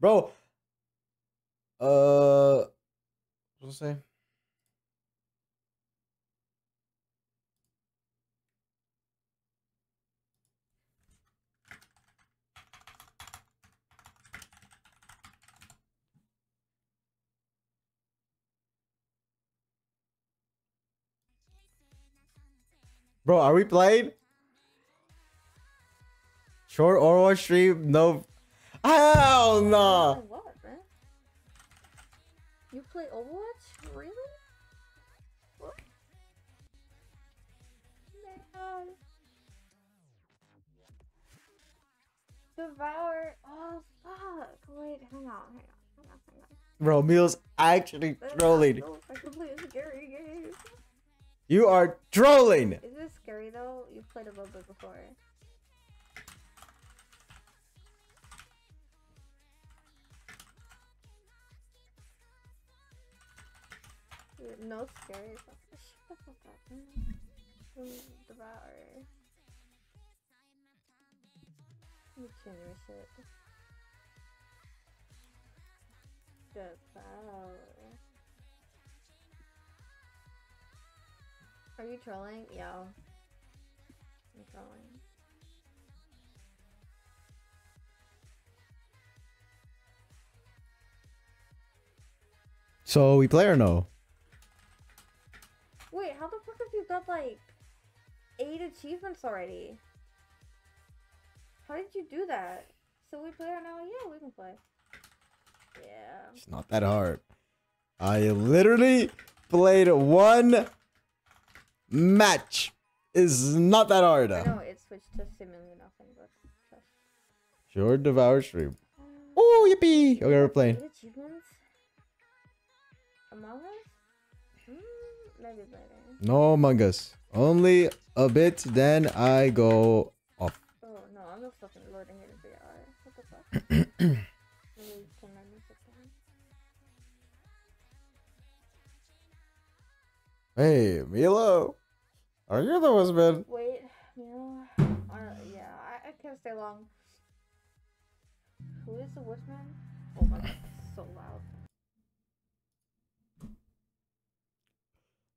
Bro. Uh. What was say? Bro, are we playing? Short Overwatch stream? No. Hell no. What, man? You play Overwatch? Really? What? Man. Devour. Oh, fuck. Wait, hang on, hang on, hang on, hang on. Bro, Meal's actually trolling. go. I can play a scary game. You are trolling. Is this scary though? You've played a little bit before. No scary. Shut the fuck. Mm, Devour. You change your shit. Devour. Are you trolling? Yo. I'm trolling. So we play or no? Wait, how the fuck have you got like eight achievements already? How did you do that? So we play right now? Yeah, we can play. Yeah. It's not that hard. I literally played one match. Is not that hard. I know it switched to seemingly nothing, but trust. Short devour stream. Oh yippee! Okay, we're playing. Achievements? Among Us? No Among Us. Only a bit, then I go off. Oh no, I'm just fucking loading it in VR. What the fuck? Let me turn my music down. Hey, Milo. Are you the husband? Wait, know, uh, yeah, I, I can't stay long. Who is the woodsman? Oh my god, so loud.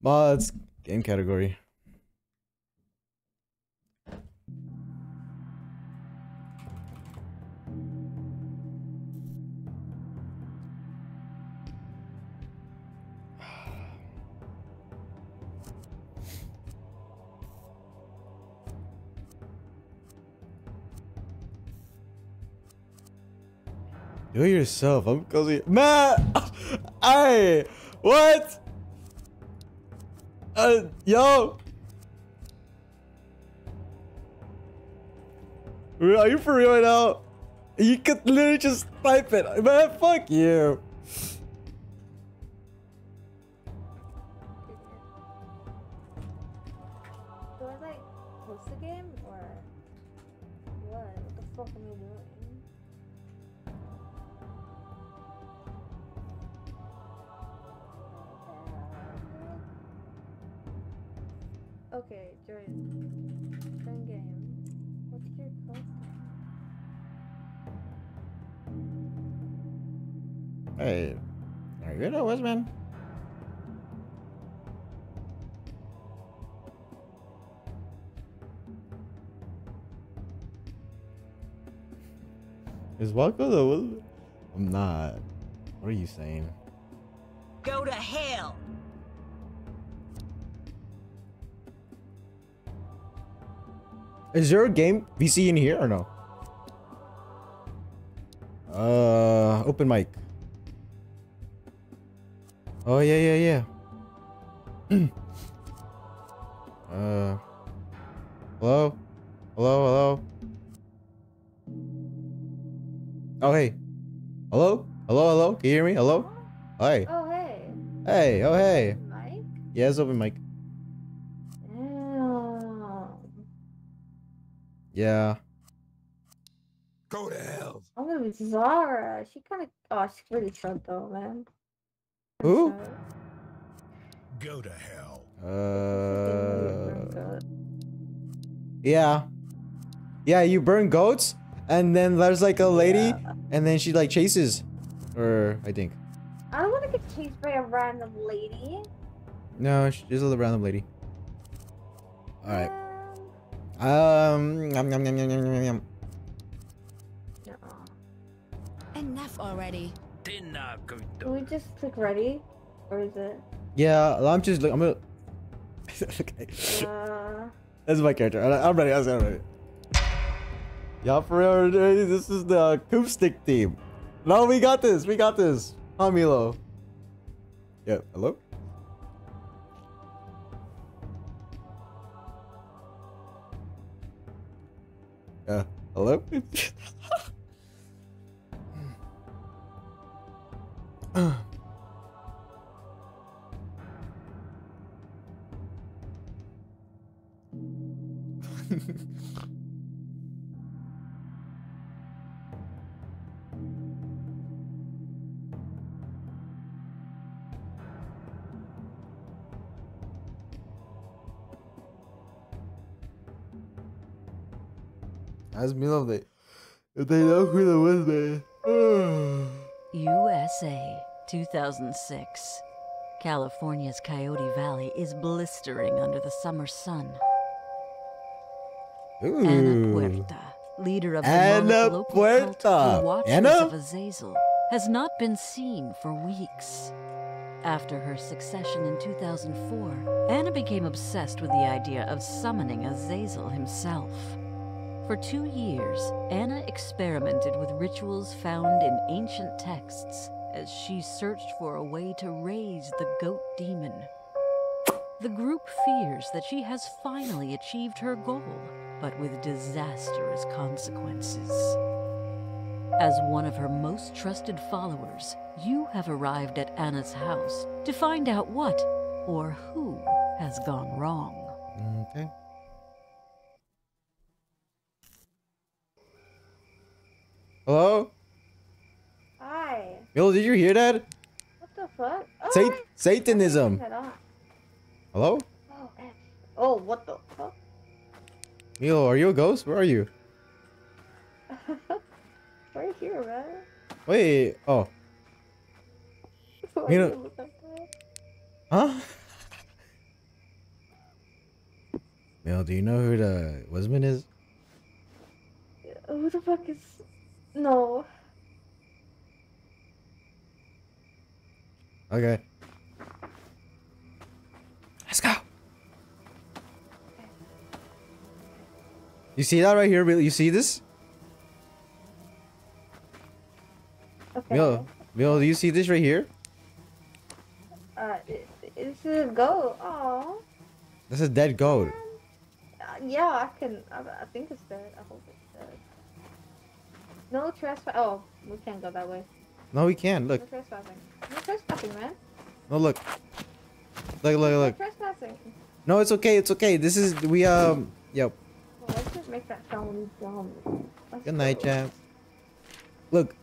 Mods. Game category. Do it yourself. I'm cozy. Matt! Hey! What? Uh, yo! Are you for real right now? You could literally just type it. Man, fuck you. I'm not. What are you saying? Go to hell. Is there a game VC in here or no? Uh, open mic. Oh yeah, yeah, yeah. uh, hello, hello, hello. Oh hey, hello, hello, hello. Can you hear me? Hello. Hi. Oh hey, Hey. Oh hey. Mike. Yeah, it's open mic. Damn. Yeah. Go to hell. Oh, it was Zara. She kind of. Oh, she's really short though, man. I'm Who? sorry. Go to hell. Uh. Yeah. Yeah, you burn goats? And then there's like a lady, and then she like chases, or I think. I don't want to get chased by a random lady. No, she's a random lady. All right. Um, Um. Yum, yum, yum, yum, yum, yum, yum. no. Enough already. Dinner Can we just click ready? Or is it? Yeah, I'm just. I'm gonna. okay. Uh, This is my character. I- I'm ready. I'm ready. Y'all for real? This is the acoustic team. No, we got this. We got this. Huh, Milo? Yeah. Hello? Yeah. Hello? Ask Milo if they, if they know who the was, man. USA 2006. California's Coyote Valley is blistering under the summer sun. Anna Puerta, leader of the Ana Moloch local cult, Puerta. the Watchers Ana? of Azazel, has not been seen for weeks. After her succession in 2004, Anna became obsessed with the idea of summoning Azazel himself. For two years, Anna experimented with rituals found in ancient texts as she searched for a way to raise the goat demon. The group fears that she has finally achieved her goal, but with disastrous consequences. As one of her most trusted followers, you have arrived at Anna's house to find out what or who has gone wrong. Mm, okay. Hello? hi. Milo, did you hear that? What the fuck? Oh, Sat- Satanism. Turn that on. Hello? Oh, F. oh, what the fuck? Milo, are you a ghost? Where are you? right here, man. Wait. Oh. Why You know- you look like? Huh? Milo, do you know who the Wisman is? Who the fuck is? No. Okay. Let's go. You see that right here? Milo? You see this? Okay. Milo, Milo, do you see this right here? Uh, it, it's a goat. Oh. That's a dead goat. Uh, yeah, I can. I, I think it's dead. I hope it's dead. No trespass. Oh, we can't go that way. No, we can't. No Look. trespassing. No trespassing, man. No, look. Look, look, No trespassing. No, it's okay. It's okay. This is we um. Yep. Well, let's just make that sound dumb. Let's Good night, champ. Look,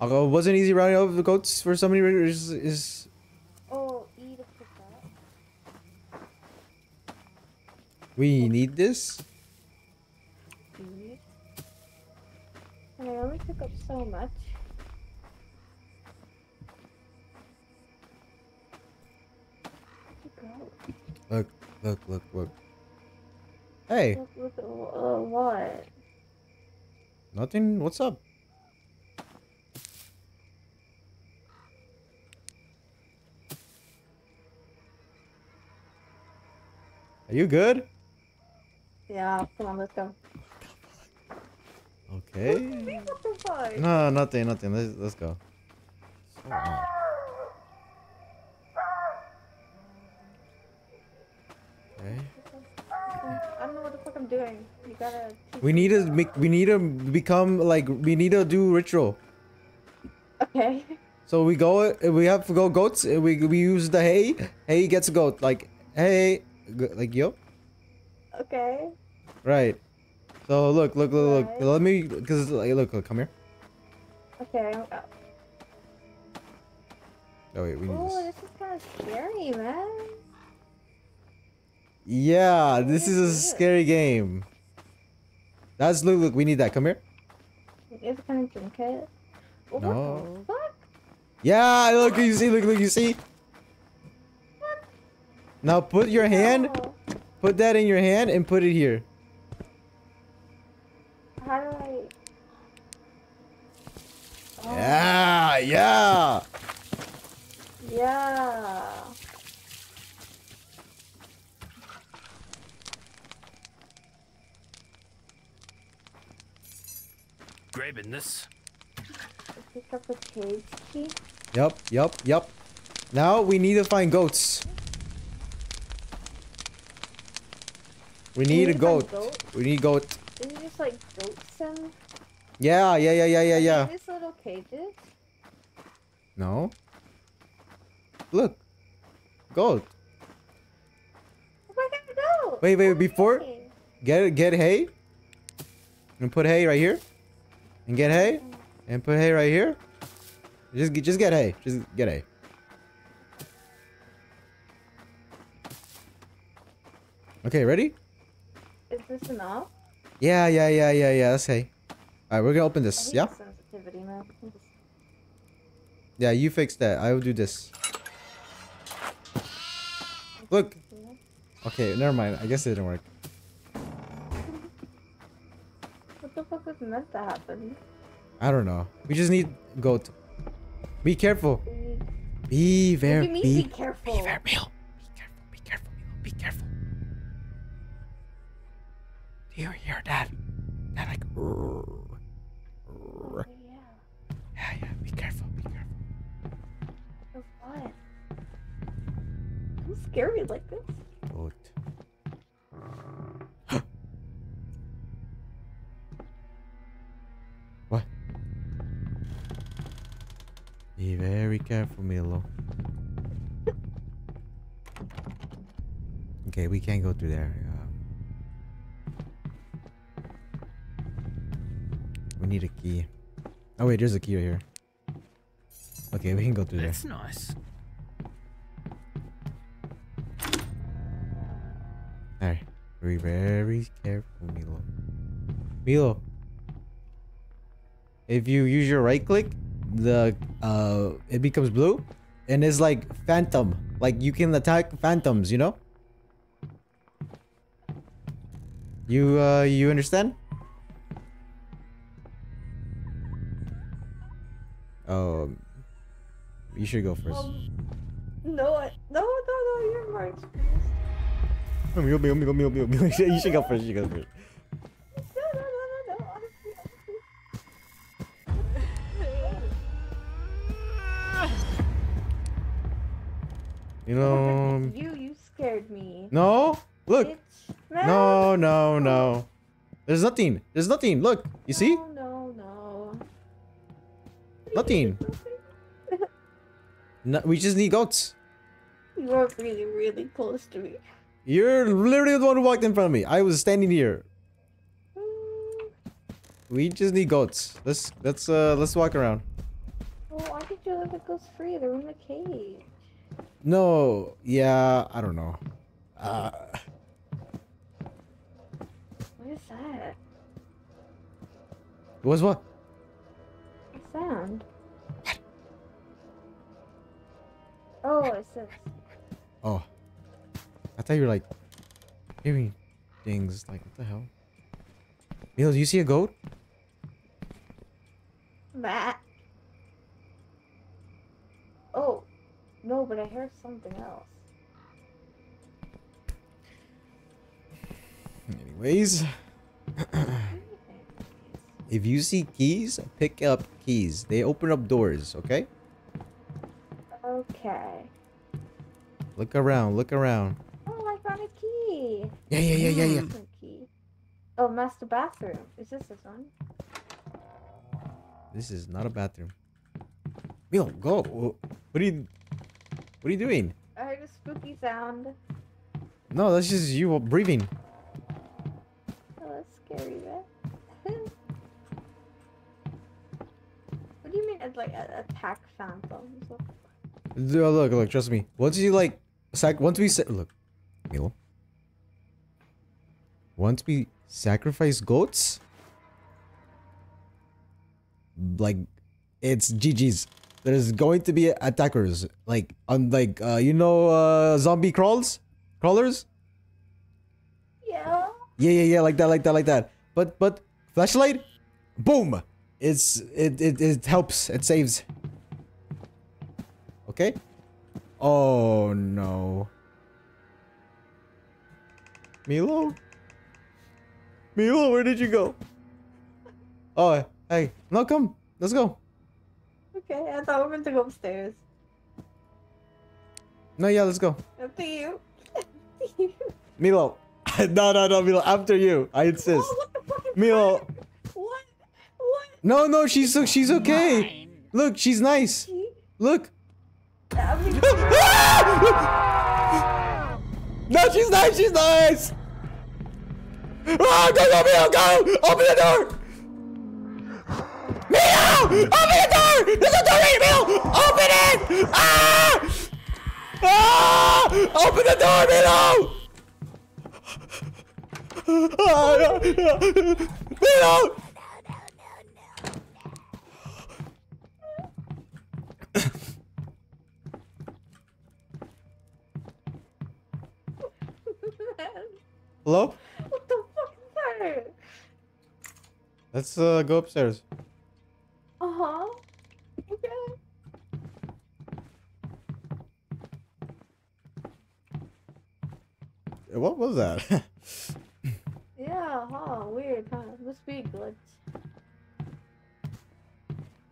although it wasn't easy rounding up the goats for so many reasons. Is Oh, eat a we need this? Eat. And I only took up so much. Look, look, look, look. Hey, Look, look uh, what? nothing. What's up? Are you good? Yeah, come on, let's go. Okay. What the fuck? No, nothing, nothing. Let's let's go. So. Okay. I don't know what the fuck I'm doing. You gotta. We need to make. We need to become like. We need to do ritual. Okay. So we go. We have to go goats. We we use the hay. Hay gets a goat. Like hey, like yo. Okay. Right. So look, look, look, look. Right. Let me. Cause like, look, look, come here. Okay. I'm- uh, Oh wait, we need Oh, this. this is kind of scary, man. Yeah, this is a scary game. That's look, look. We need that. Come here. Is it gonna drink it? What No. fuck? Yeah, look, you see, look, look, you see. Now put your hand, No. put that in your hand and put it here. How do I? Oh, Yeah, yeah. Yeah. Grabbing this. Pick up the cage key. Yup, yup, yup. Now we need to find goats. We need a need to find goat. goat? We need goat. Is it just like goats and Yeah, yeah, yeah, yeah, yeah, yeah. these little cages? No. Look. Goat. Where can I go? Wait, wait, Oh, before-. Get get hay. And put hay right here. And get hay. Mm-hmm. And put hay right here. Just get- just get hay. Just get hay. Okay, ready? Is this enough? Yeah, yeah, yeah, yeah, yeah. That's hay. Alright, we're gonna open this. Yeah? Yeah, you fix that. I will do this. Look. Okay, never mind. I guess it didn't work. What the fuck was meant to happen? I don't know. We just need goat. Be careful. Be very be, be careful? be very Milo. Be careful. Be careful, Be careful. Do you hear that? That like I'm scary like this. Goat. what? Be very careful, Milo. okay, we can't go through there. Um, we need a key. Oh wait, there's a key right here. Okay, we can go through there. That's nice. Alright. Be very careful, Milo. Milo. If you use your right click, the uh it becomes blue and it's like phantom. Like you can attack phantoms, you know? You uh you understand? Oh you should go first. Um, no, no, no, no, you're more experienced. Milo, Milo, Milo, Milo, Milo, Milo. You should go first, you should go first. No, no, no, no, no, honestly, honestly. You know you, um, you scared me. No! Look! Bitch. Man. No, no, no. There's nothing. There's nothing. Look. You see? No, no, no. Nothing. No, we just need goats. You are really, really close to me. You're literally the one who walked in front of me. I was standing here. We just need goats. Let's let's uh let's walk around. Well, why did you let the goats free? They're in the cage. No, yeah, I don't know. Uh What is that? what's what? A sound. Oh, it says. Oh. I thought you were like hearing things like what the hell? Milo, do you see a goat? Matt. Oh, no, but I heard something else. Anyways, if you see keys, pick up keys. They open up doors, okay? Okay. Look around, look around. Oh, I found a key. Yeah, yeah, yeah, yeah, yeah. Hmm. Some key. Oh, master bathroom. Is this this one? This is not a bathroom. Milo, go. What are you What are you doing? I heard a spooky sound. No, that's just you breathing. Oh, that's scary, man. what do you mean it's like a- attack phantoms? What the? Look, look, look, trust me. Once you like sac once we sa- look, Milo. Once we sacrifice goats, like it's GG's. There's going to be attackers like on like uh you know uh zombie crawls crawlers. Yeah. Yeah, yeah, yeah, like that, like that, like that. But but flashlight, boom! It's it it it helps. It saves. Okay. Oh no. Milo. Milo, where did you go? Oh, hey, no, come, let's go. Okay, I thought we were going to go upstairs. No, yeah, let's go. Up to you. Milo. no, no, no, Milo. After you, I insist. Oh, what the fuck is Milo. What? What? No, no, she's she's okay. Look, she's nice. She? Look. No, she's nice. She's nice. Ah, go, go, Mio, go! Open the door. Mio, open the door. There's a door right, Mio. Open it. Ah! Ah! Open the door, Milo. Ah, Milo. Hello? what the fuck is that? Let's uh, go upstairs. Uh huh. Okay. What was that? Yeah, huh? Weird, huh? Must be glitch.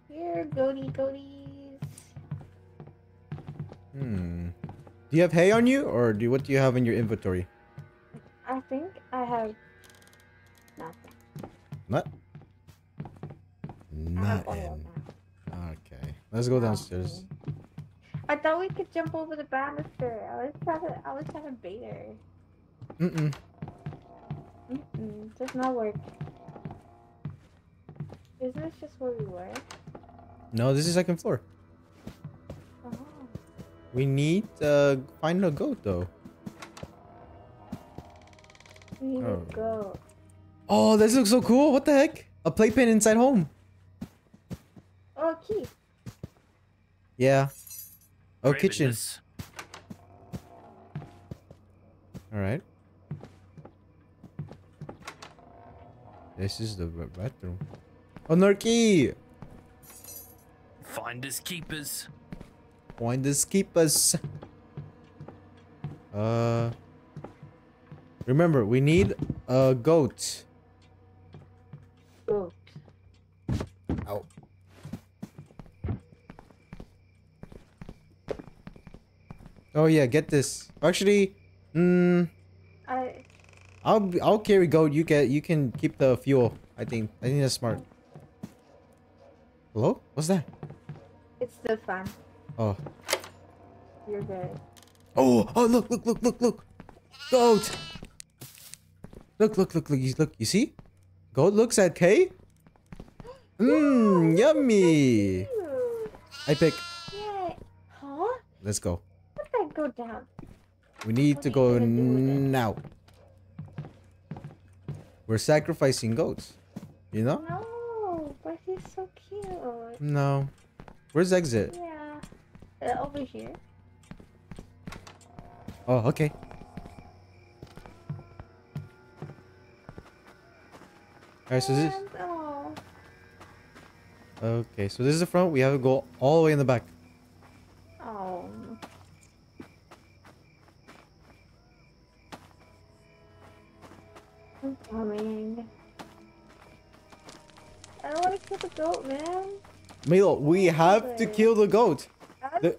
Here, goaty goaties. hmm. Do you have hay on you, or do what do you have in your inventory? I think I have nothing. Nut. I have oil Nothing. now. Okay. Let's go downstairs. I thought we could jump over the banister. I was trying to, I was trying to bait her. Mm-mm. Mm-mm, does not work. Isn't this just where we were? No, this is second floor. Oh. We need uh find a goat though. We need Oh. to go. Oh, this looks so cool. What the heck? A playpen inside home. Oh, key. Yeah. Oh, Graven kitchen. this. All right. This is the ba- bathroom. Oh, Narky! Finders keepers. Find the keepers. Uh. Remember, we need a goat. Goat. Oh yeah, get this. Actually, mm, I. I'll I'll carry goat. You get you can keep the fuel. I think I think that's smart. Hello? What's that? It's the fan. Oh. You're good. Oh, oh, look, look, look, look, look. Goat. Look, look, look, look, you, look, you see? Goat looks at K. Mmm, yummy. I pick. Let's go. Go down. We need What to go gonna do with it? now. We're sacrificing goats. You know? No, but he's so cute. No. Where's exit? Yeah. Uh, over here. Oh, okay. Alright, so this oh. Okay, so this is the front. We have to go all the way in the back. Goat, man. Milo, we have to kill the goat. The-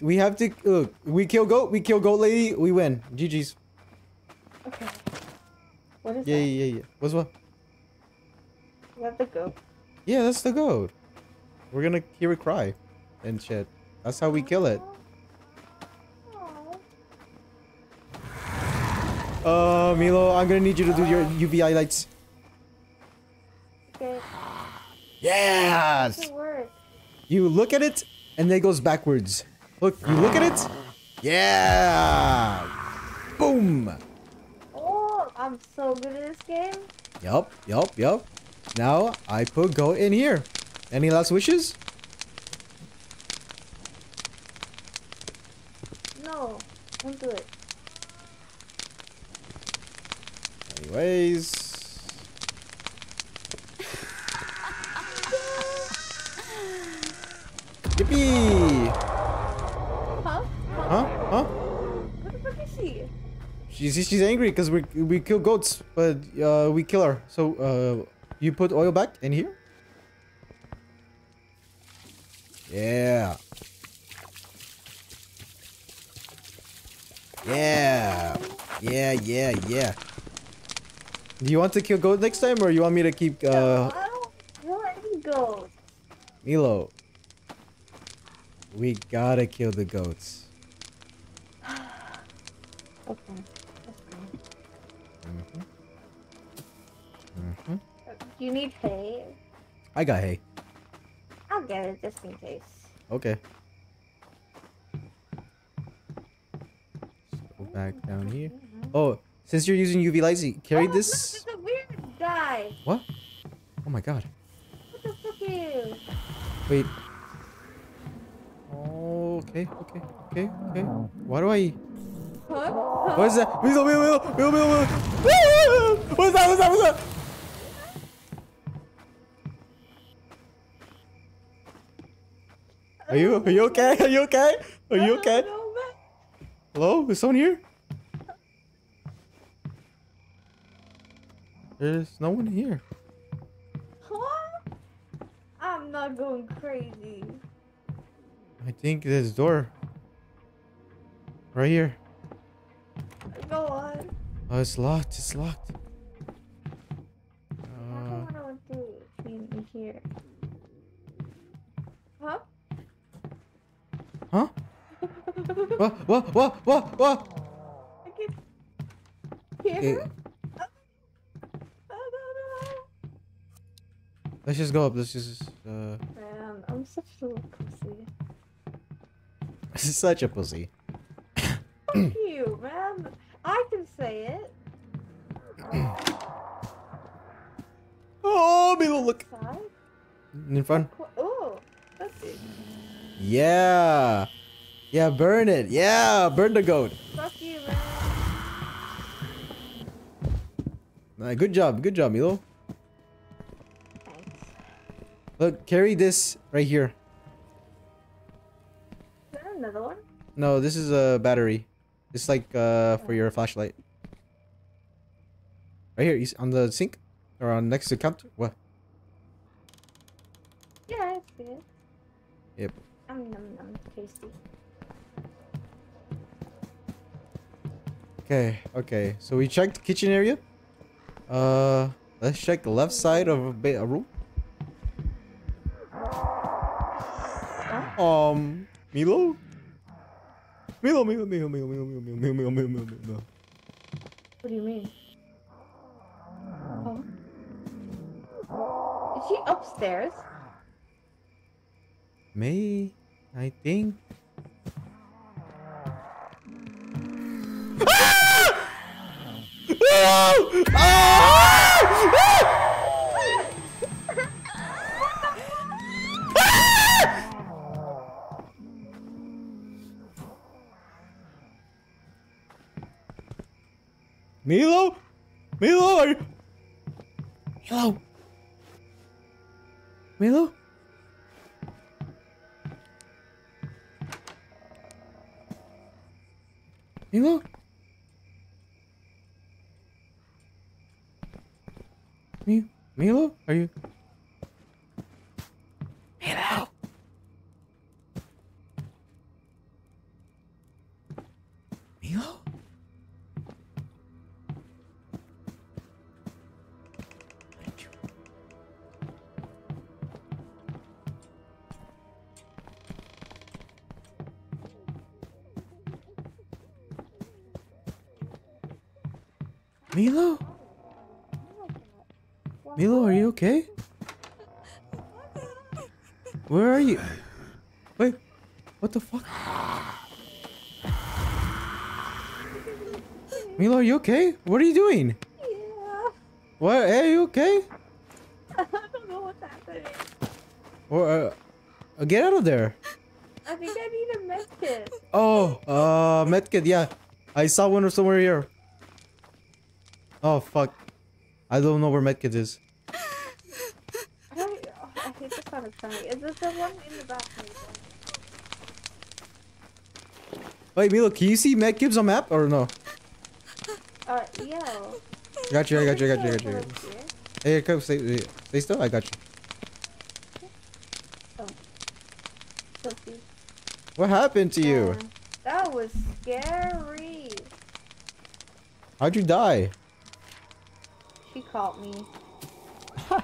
We have to look. We kill goat. We kill goat lady. We win. GG's. Okay. What is Yeah, that? yeah, yeah, yeah. What's what? You have the goat. Yeah, that's the goat. We're gonna hear it cry, and shit. That's how we kill it. Aw. Uh, Milo, I'm gonna need you to do your UVI lights. Okay. Yes. It works. You look at it, and then it goes backwards. Look, you look at it. Yeah. Boom. Oh, I'm so good at this game. Yup, yup, yup. Now I put go in here. Any last wishes? No, don't do it. Anyways. Yippee! Huh? Huh? Huh? What the fuck is she? She's she's angry because we we kill goats, but uh we kill her. So uh you put oil back in here? Yeah. Yeah. Yeah, yeah, yeah. Do you want to kill goat next time or you want me to keep uh I don't want any goats. Milo? We gotta kill the goats. Okay. Fine. Mhm. Mhm. You need hay? I got hay. I'll get it just in case. Okay. Go back down here. Oh, since you're using UV lights, carry oh, this. Look, a weird guy. What? Oh my god. What the fuck is? Wait. Oh, okay, okay, okay, okay. Why do I? Huh? What is that? Weasel, weasel, weasel, weasel, weasel, weasel. What's that? What's that? What's that? Are you? Are you okay? Are you okay? Are you okay? Hello? Is someone here? There's no one here. Huh? I'm not going crazy. I think this door. Right here. Go on. Oh, it's locked. It's locked. I Uh, don't want in here. Huh? huh? What? What? What? What? What? I can hear her? Oh, no, no. let's just go up. Let's just. Uh, Man, I'm such a little pussy. such a pussy. Fuck you, man. I can say it. Oh, Milo, look Side? in front. Oh, that's it. Yeah. Yeah, burn it. Yeah, burn the goat. Fuck you, man. Uh, good job. Good job, Milo. Thanks. Look, carry this right here. Another one? No, this is a battery. It's like uh for your flashlight. Right here, on the sink or on next to the counter. What? Yeah, it's good. Yep. Um, num num, tasty. Okay, okay. So we checked kitchen area. Uh, let's check the left side of a, a room. Um, Milo. Milo, Milo, Milo, Milo, Milo, Milo, Milo, Milo, Milo, Milo, Milo, Milo. What do you mean? Oh. Is she upstairs? May, I think. Ah! Ah! Milo? Milo, are you... Milo? Milo? Milo? Mi Milo? Are you... Milo? Milo, are you okay? Where are you? Wait, what the fuck? Milo, are you okay? What are you doing? Yeah. What? Hey, are you okay? I don't know what's happening. Or uh, uh, get out of there. I think I need a medkit. Oh, uh, medkit. Yeah, I saw one somewhere here. Oh fuck, I don't know where medkit is. I, oh, I hate this kind of. Is this the one in the bathroom? Wait, Milo, can you see medkits on map or no? Uh, yeah. Got you. I got you. I got you. I got you. I got you. Hey, come stay, stay still. I got you. Sophie. What happened to you? Uh, that was scary. How'd you die? She caught me.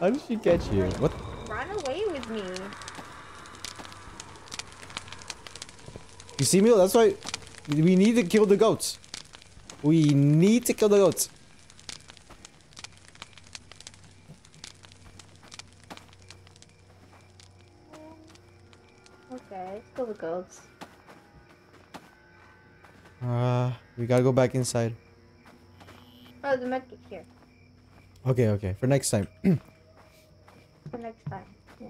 How did she catch you? What? Run away with me. You see, Milo? That's why we need to kill the goats. We need to kill the goats. Okay, let's go with goats. Uh, we gotta go back inside. Oh, the medkit here. Okay, okay. For next time. For next time. Yeah.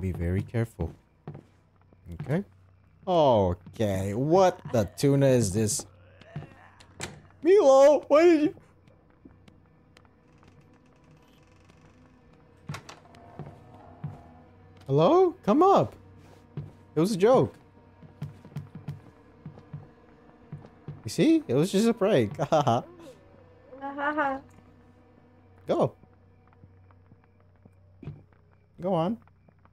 Be very careful. Okay. Okay. What the tuna is this? Milo, why did you? Hello? Come up. It was a joke. You see? It was just a prank. Go. Go on.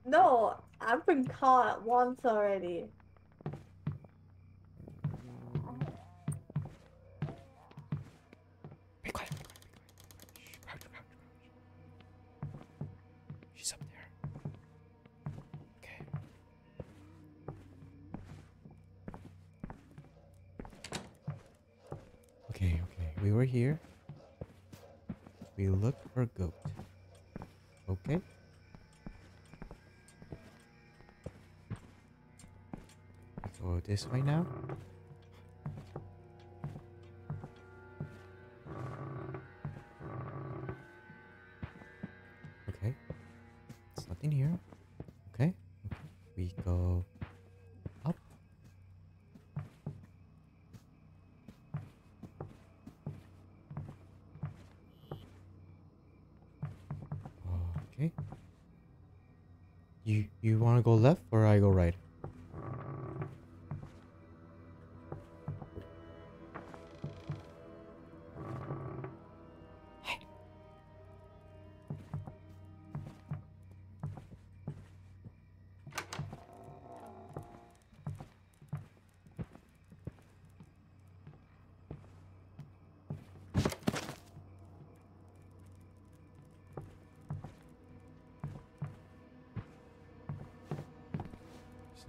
no, I've been caught once already. Were here. We look for goat. Okay. Go this way now. Okay. There's nothing here.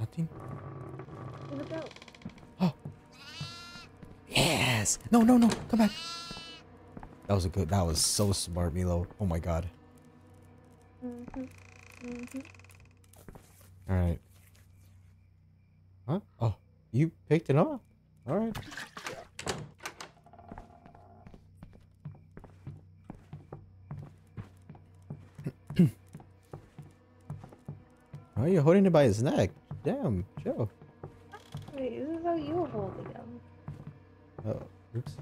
Nothing. Where'd? Oh. Yes. No, no, no. Come back. That was a good. That was so smart, Milo. Oh my god. Mm-hmm. Mm-hmm. All right. Huh? Oh, you picked it up. All right. oh, you're holding it by his neck. Damn, Joe. Wait, this is how you were holding them. Oh, oops.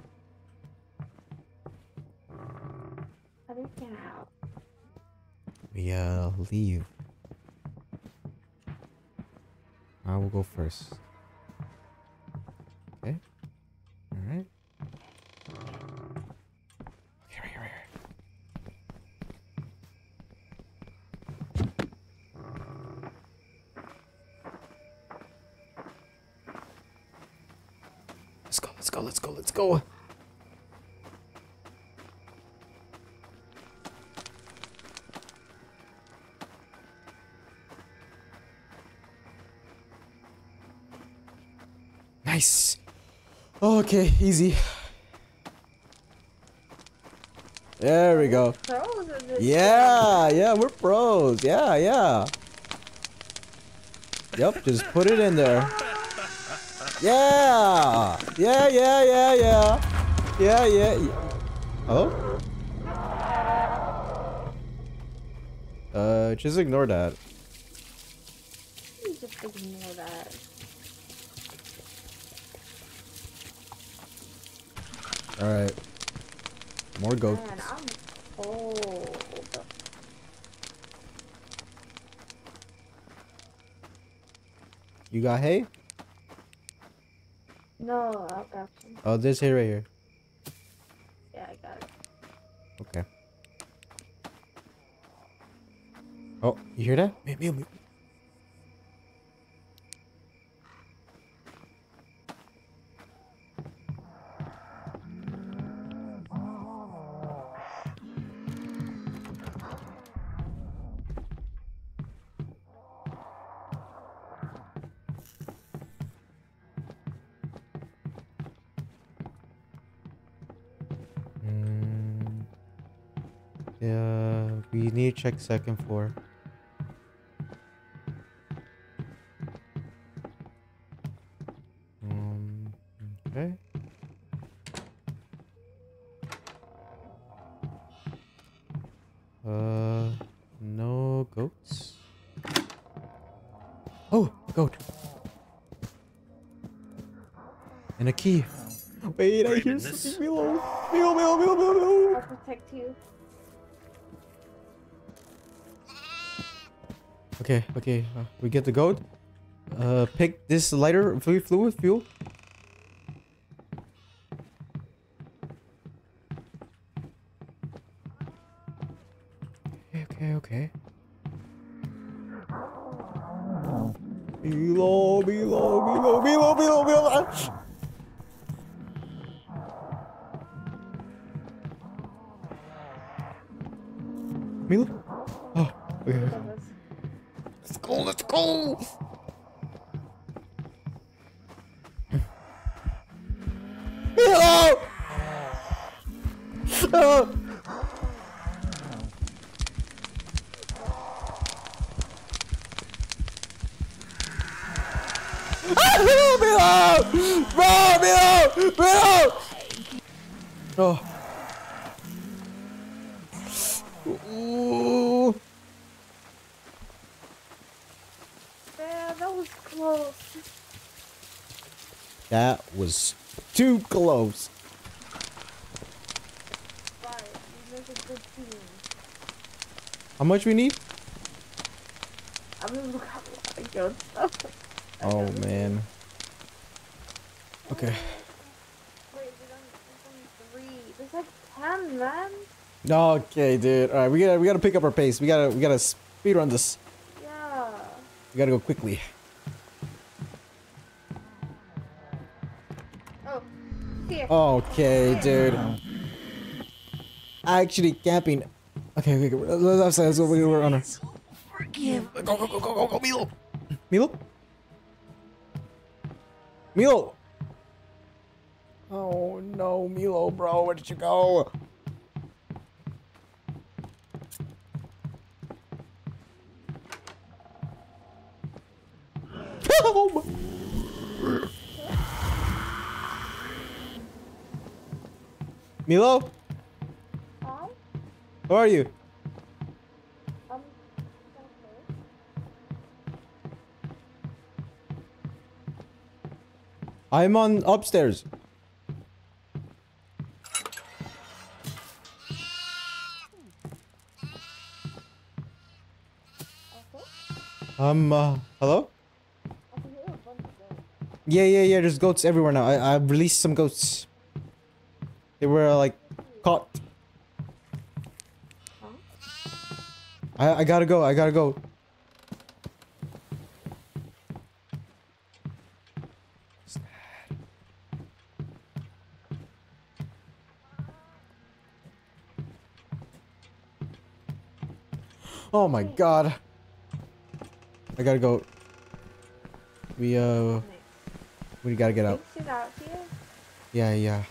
How do you get out? We uh leave. I will go first. Okay. All right. Here, here, here. Let's go, let's go, let's go, let's go. Nice. Okay, easy. There we go. Yeah, yeah, we're pros. Yeah, yeah. Yep, just put it in there. Yeah! Yeah, yeah, yeah, yeah. Yeah, yeah, yeah. Oh? Uh, just ignore that. You just ignore that. Alright. More goats. Man, I'm cold. You got hay? No, I got some. Oh, there's hay right here. Yeah, I got it. Okay. Oh, you hear that? Meow, meow, meow. We need to check second floor. Um, okay. Uh, no goats. Oh, goat. And a key. Wait, I hear Graven this. something below. Below, below, below, below, below. I'll protect you. Okay, okay. Uh, we get the goat. Uh, pick this lighter fluid fuel. Much we need? I'm gonna look at a lot of good stuff. Oh man. Okay. Wait, there's only, there's only three. There's like ten, man. Okay, dude. All right, we gotta we gotta pick up our pace. We gotta we gotta speed run this. Yeah. We gotta go quickly. Oh, here. Okay, dude. Actually, camping. Okay, okay, okay. Left side. Let's go. We're on our. Forgive Go, go, go, go, go, go, Milo. Milo. Milo. Oh no, Milo, bro, where did you go? Milo. How are you? Um. I'm on upstairs. Um, uh, hello? Yeah, yeah, yeah. There's goats everywhere now. I, I released some goats. They were like caught. I I gotta go. I gotta go. Oh my god. I gotta go. We uh we gotta get out. Takes it out here. Yeah, yeah.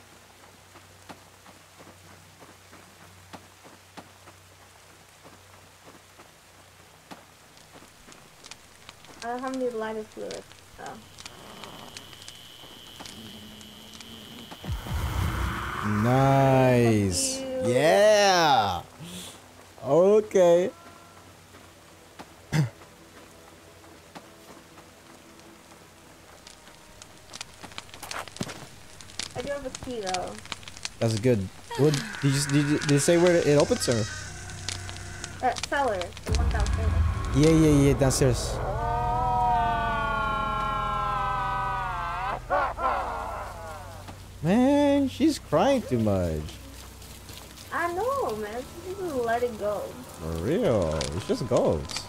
Don't have any lighter fluid. So. Nice. Yeah. Okay. I do have a key though. That's good. What did you, did you, did you say where it opens or? Uh, cellar, the one downstairs. Yeah, yeah, yeah, downstairs. She's crying too much. I know, man. Just let it go. For real. It's just ghosts.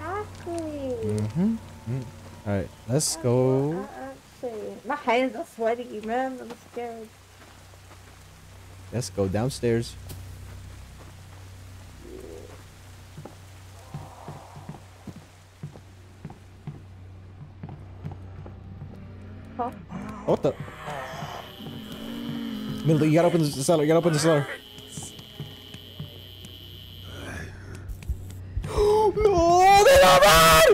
Exactly. Mm-hmm. Alright, let's go. Uh, Actually, my hands are sweaty, man. I'm scared. Let's go downstairs. Milda, you gotta open the cellar. You gotta open the cellar. no, they don't run!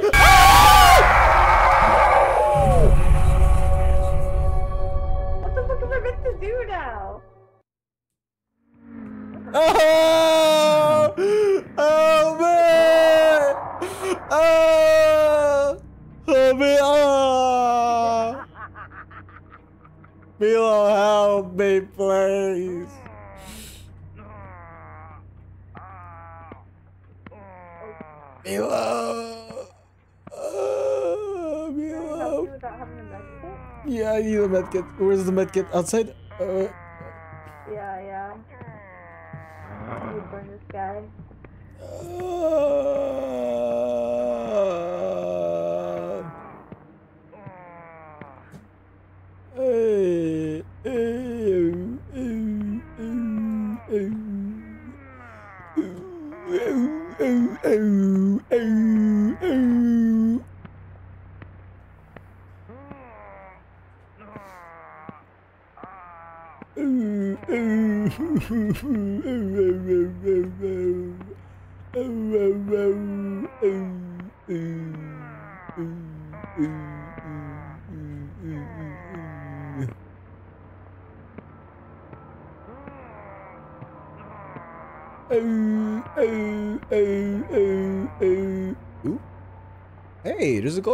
What the fuck am I meant to do now? Oh! Oh man! Oh! Oh man! Oh! Milo, help me, please. Milo! Milo! you without having a medkit? Yeah, I need a medkit. Where's the medkit? Outside? Uh,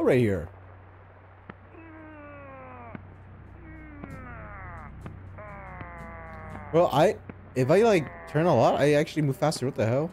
right here. Well, I if I like turn a lot, I actually move faster. What the hell?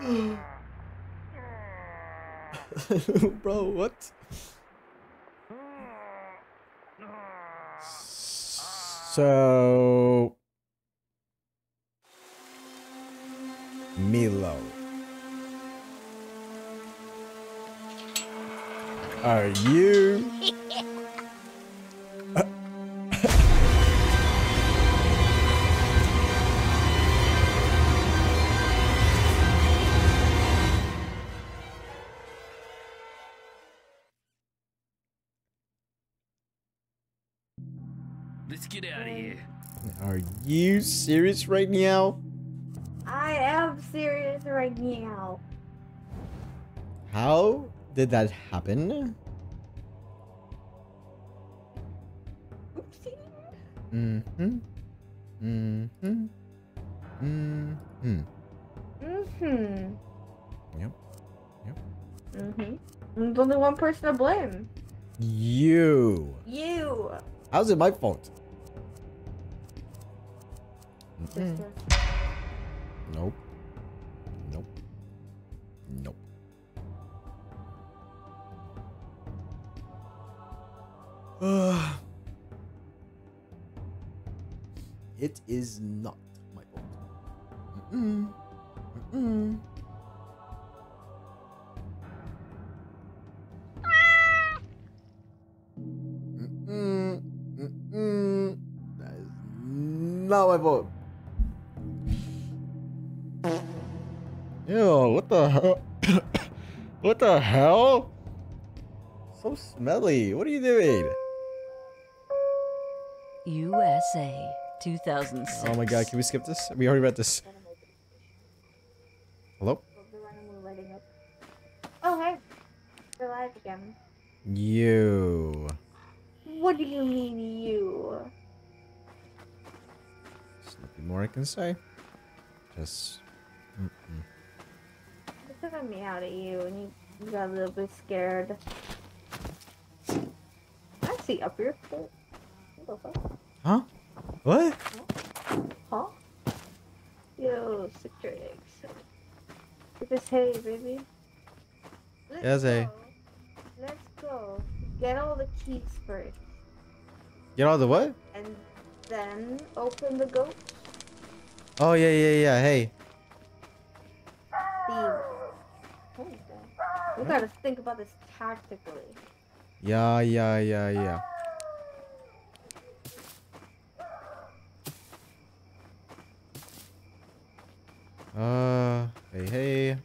bro, what? So Milo. Are you you serious right now? I am serious right now. How did that happen? Oopsie. Mm-hmm. Mm-hmm. Mm-hmm. Mm-hmm. Yep. Mm-hmm. There's only one person to blame. You. You. How's it my fault? Sister. Nope. Nope. Nope. Uh, it is not my fault. Mm-mm. Mm-mm. Mm-mm. The hell? what the hell? So smelly. What are you doing? USA 2006. Oh my god, can we skip this? We already read this. Hello? Oh, hey. You're live again. You. What do you mean, you? There's nothing more I can say. Just. Mm-mm. It took me out at you and you, got a little bit scared. I see up your foot. What the fuck? Huh? What? Huh? Yo, sick your eggs. It is hay, baby. Let's hay. go. Let's go. Get all the keys first. Get all the what? And then open the goat. Oh, yeah, yeah, yeah. Hey. We gotta think about this tactically. Yeah, yeah, yeah, yeah. Uh, hey, hey.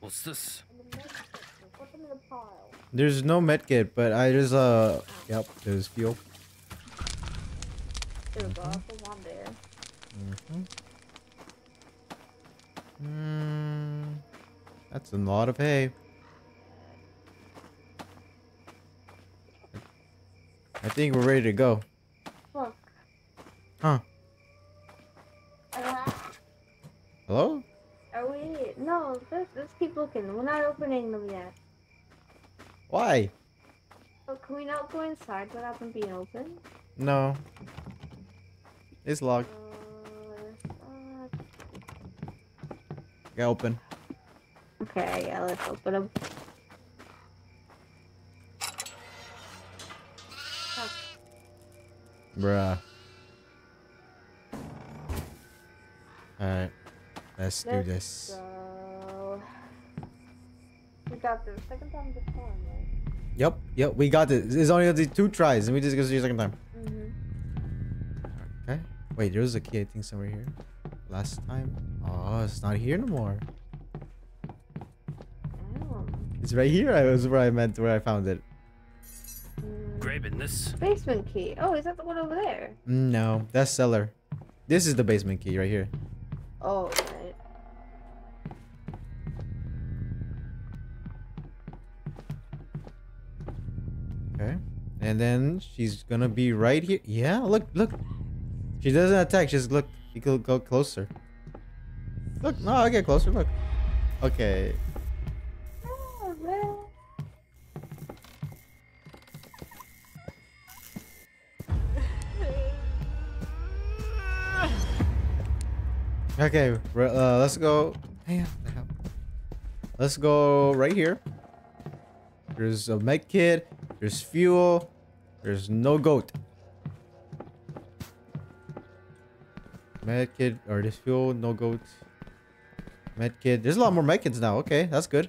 What's this? And the next picture, Put them in a pile. There's no medkit, but I just, uh, yep, there's fuel. There we go. I'll put one there. Mm-hmm. Mm, that's a lot of hay. I think we're ready to go. Look. Huh? Uh, Hello? No, let's, let's keep looking. We're not opening them yet. Why? Oh, can we not go inside without them being open? No. It's locked. uh, Get open. okay, yeah, let's open them. Bruh. Alright. Let's do Let's this. go. We got this. Second time this time, right? Yep, yep, we got this. It's only the two tries, and we just go to the second time. Mm-hmm. Okay. Wait, there was a key, I think, somewhere here. Last time. Oh, it's not here no more. Oh. It's right here. I was where I meant where I found it. Mm, Grabbing this. Basement key. Oh, is that the one over there? Mm, No, that's cellar. This is the basement key right here. Oh, And then she's gonna be right here. Yeah, look, look. She doesn't attack. Just look. You could go closer. Look, no, I get closer. Look. Okay. Okay. Uh, let's go. Let's go right here. There's a med kit. There's fuel. There's no goat. Med kit or this fuel, no goat. Med kit. There's a lot more med kits now. Okay, that's good.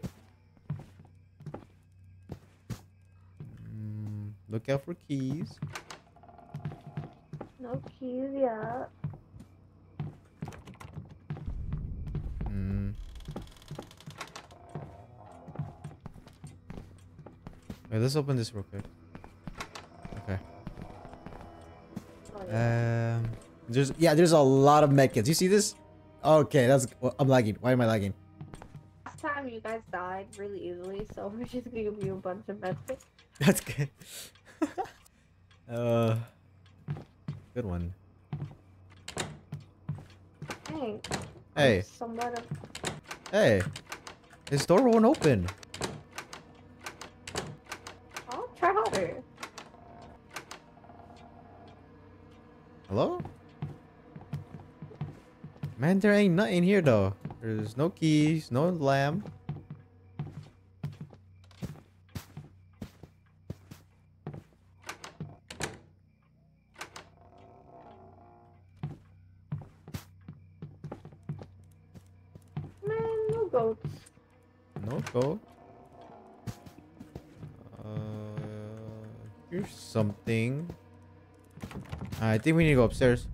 Mm, look out for keys. No keys yet. Mm. Wait, let's open this real quick. Okay. Oh, yeah. Um, there's yeah, there's a lot of medkits. You see this? Okay, that's well, I'm lagging. Why am I lagging? Last time you guys died really easily, so we're just gonna give you a bunch of medkits. That's good. uh, good one. Hey. Hey, hey, this door won't open. Hello? Man, there ain't nothing here though. There's no keys, no lamp. Man, no goats. No go. I think we need to go upstairs.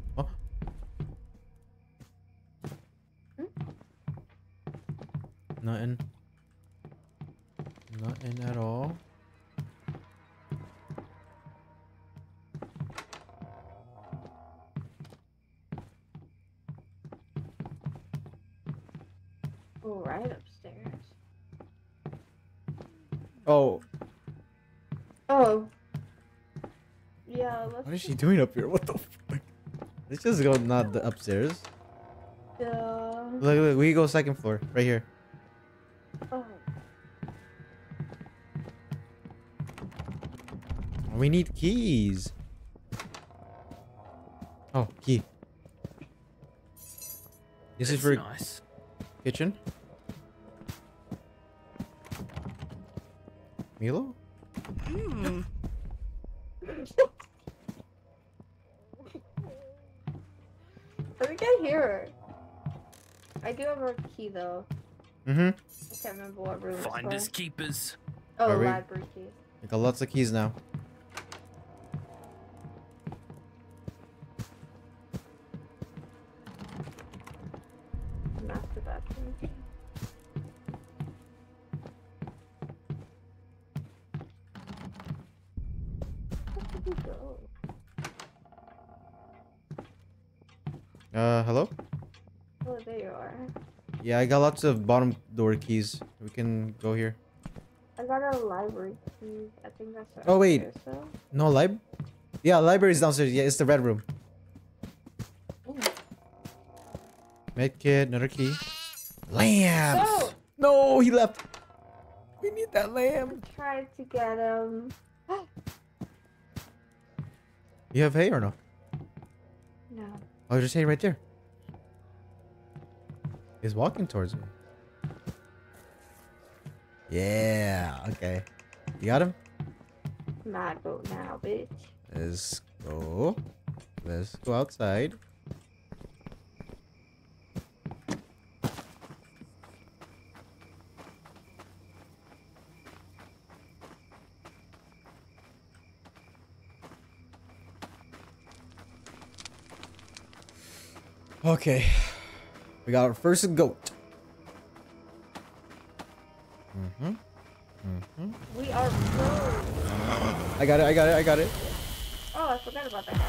She just- doing up here? What the fuck? Let's just go not the upstairs. Uh, Look, look, we go second floor, right here. oh. We need keys. Oh, key. This is That's for nice. kitchen. Milo? I think I hear her. I do have a key though. Mm-hmm. I can't remember what room it's Finders keepers. Oh, Are we- library key. I got lots of keys now. Yeah, I got lots of bottom door keys. We can go here. I got a library key. I think that's. Oh, wait. upstairs, though. No lib? Yeah, library is downstairs. Yeah, it's the red room. Ooh. Med kit, another key. Lamps! So, oh. No, he left. We need that lamb. I tried to get him. You have hay or no? no. Oh, there's hay right there. He's walking towards me. Yeah, okay. You got him? Not go now, bitch. Let's go. Let's go outside. Okay. We got our first goat. Mm-hmm. Mm-hmm. We are. I got it, I got it, I got it. Oh, I forgot about that guy.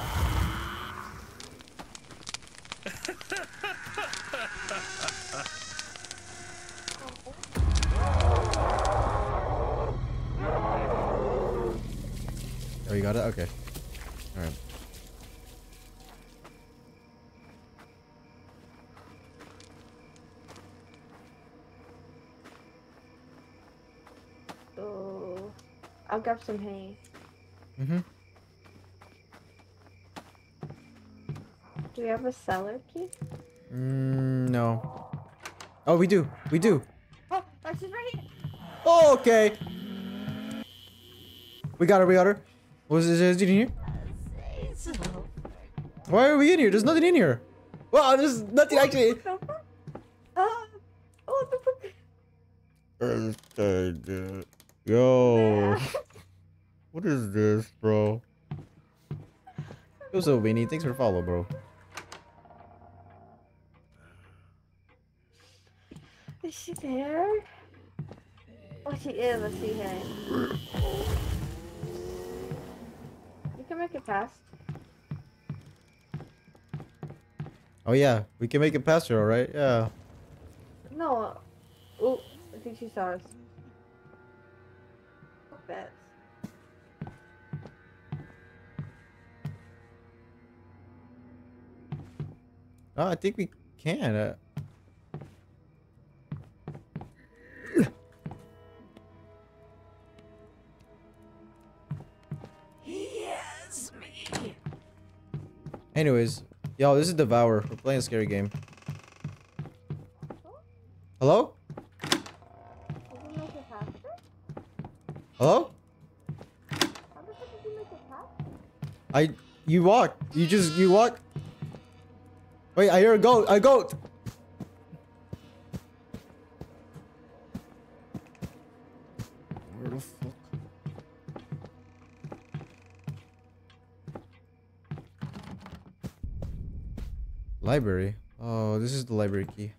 Oh, you got it? Okay. Alright. So, I'll grab some hay. Mm-hmm. Do we have a cellar key? Mm, no. Oh, we do. We do. Oh, that's just right here. Oh, okay. We got her. We got her. Was is it in here? Why are we in here? There's nothing in here. Well, there's nothing actually. What the fuck? Ah, oh, the fuck? Yo, what is this, bro? Yo, so Winnie, thanks for the follow, bro. Is she there? Oh, she is. I see her. You can make it past. Oh yeah, we can make it past her, all right? Yeah. No. Oh, I think she saw us. Oh, I think we can. Uh, Yes, me. anyways, yo, this is Devour. We're playing a scary game. Hello? Did you make it faster? Hello? How the fuck did you make it faster? I you walk. You just you walk. Wait, I hear a goat. A goat. Where the fuck? Library. Oh, this is the library key.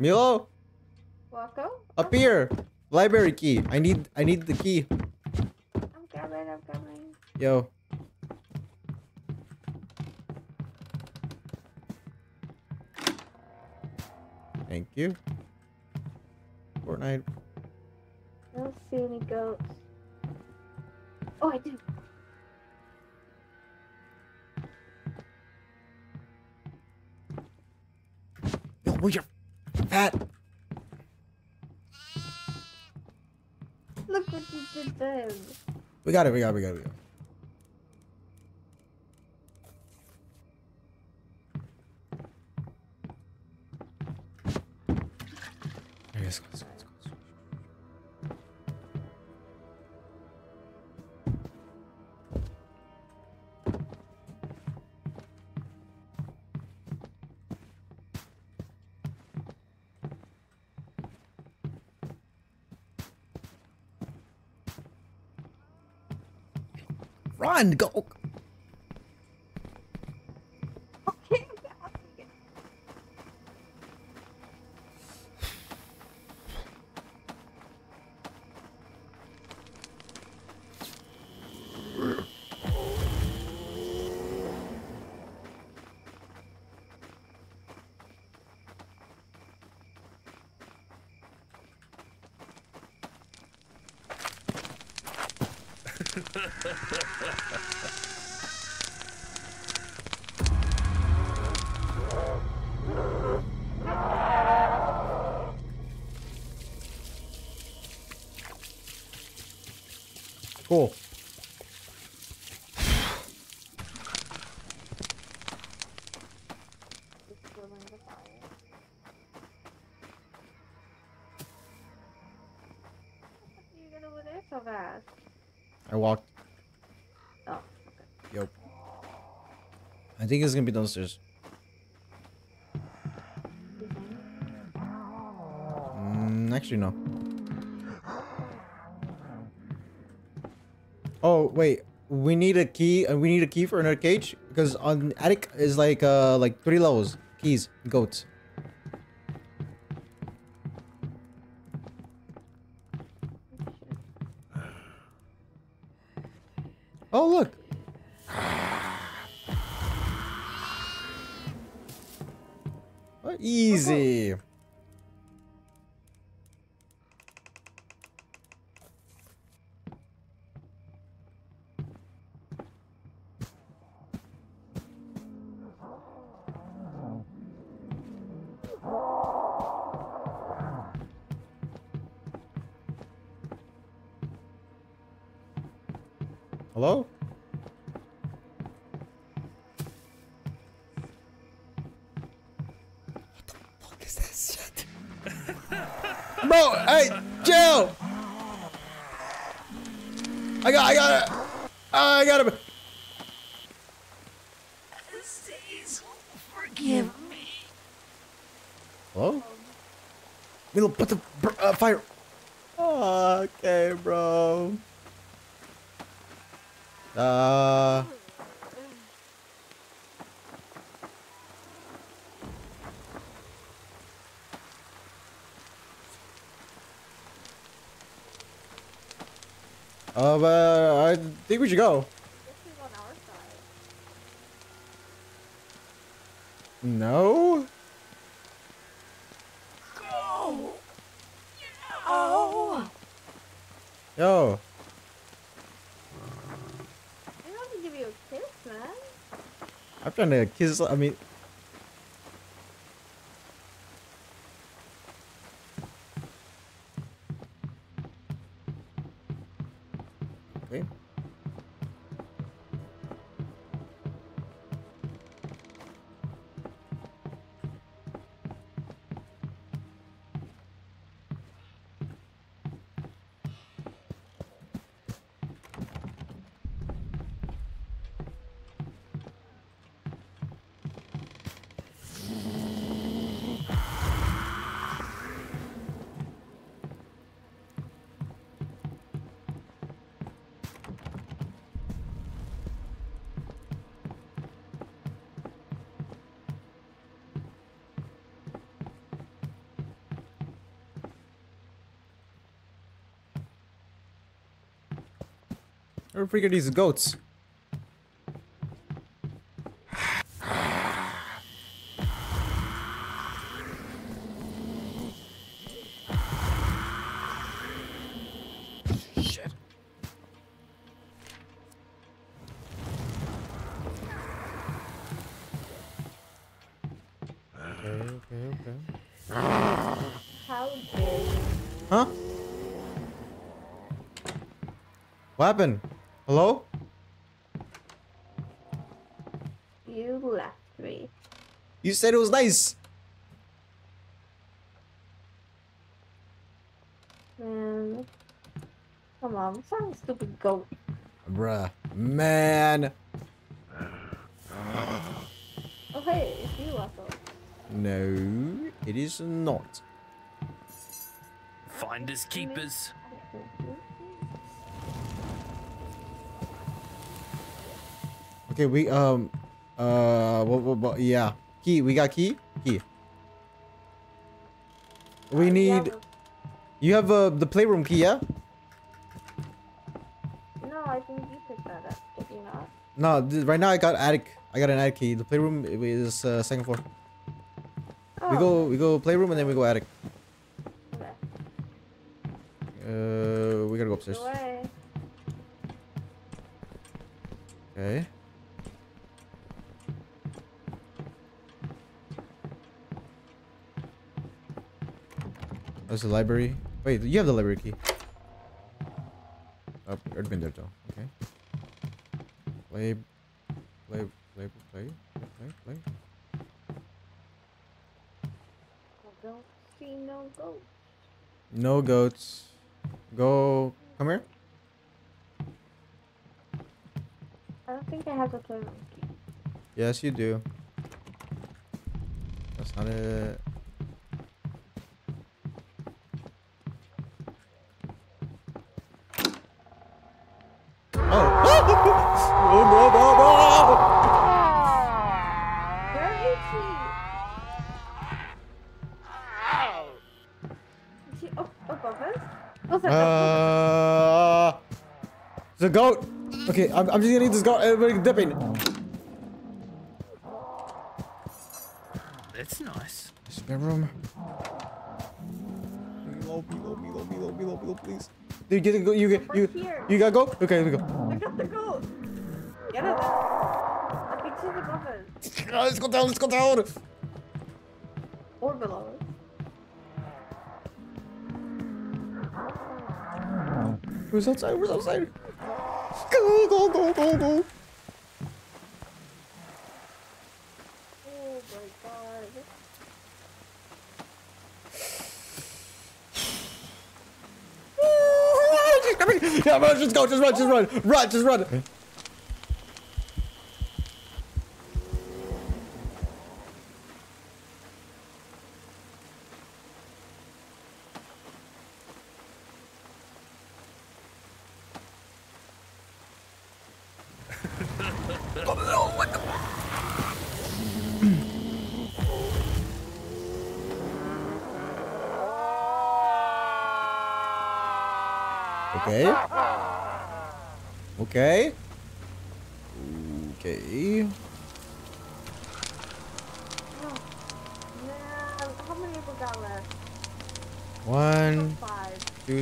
Milo, Walko? up here. Library key. I need I need the key. I'm coming, I'm coming. Yo. Thank you. Fortnite. I don't see any goats. Oh, I do. Yo, where's your fat? Look what you did then. We got it. We got it. We got it. We got it. There, let's go, Run, go. Okay, Cool. Just filling the fire. What did you get over there so fast? I walked. Oh, okay. Yep. I think it's gonna be downstairs. Mm, actually, no. Oh wait, we need a key. Uh, we need a key for another cage because on attic is like uh like three levels. Keys, goats. is this shit? Bro, hey, chill! I got, I got it! I got him. Please, forgive me. Hello? Milo, put the uh, fire. okay, bro. Uh. Uh, but I think we should go. On our side. No? Go! Oh! Yo. I don't have to give you a kiss, man. I'm trying to kiss. I mean. Are these goats? Huh? What happened? Said it was nice. Man. Come on, some stupid goat. Bruh. Man. Oh hey, it's you, Russell. No, it is not. Finders keepers. Okay, we um uh what, what, what, yeah. Key, we got key? Key. We Uh, need yeah, you have uh, the playroom key, yeah? No, I think you picked that up. Did you not? No, right now I got attic. I got an attic key. The playroom is uh, second floor. Oh, We go we go playroom and then we go attic. Okay. Uh we gotta go upstairs. Okay. The library. Wait, you have the library key. Oh, already been there though. Okay. Play, play, play, play, play, play. I don't see no goat. No goats. Go. Come here. I don't think I have the playroom key. Yes, you do. That's not it. Okay, I'm, I'm just gonna eat this goat. Everybody dipping. That's nice. Spare room. Below, below, below, below, below, below, please. Dude, get the go. You get you. Here. You gotta go. Okay, here we go. I got the goat. Get it there. I think she's above. Ah, Let's go down. Let's go down. Or below us. Who's outside? Who's outside? Go, go, go. Oh my god. Yeah, run, just go, just run, just run, run, just run.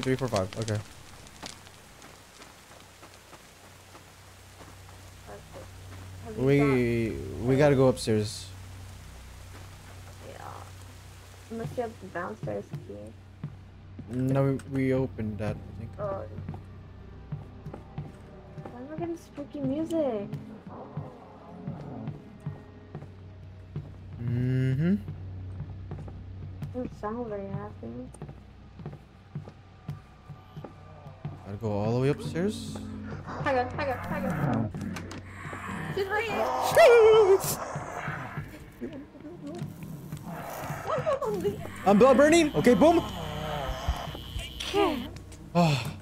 Three, four, five. Okay. That's it. Have you We we gotta go upstairs. Yeah. Unless you have the downstairs key. No, we, we opened that. I think. Oh. Why am I getting spooky music? Mm-hmm. Doesn't sound very happy. Gotta go all the way upstairs. Hang on, hang on, hang on. She's right here. I'm blood burning. Okay, boom. Can't. Oh.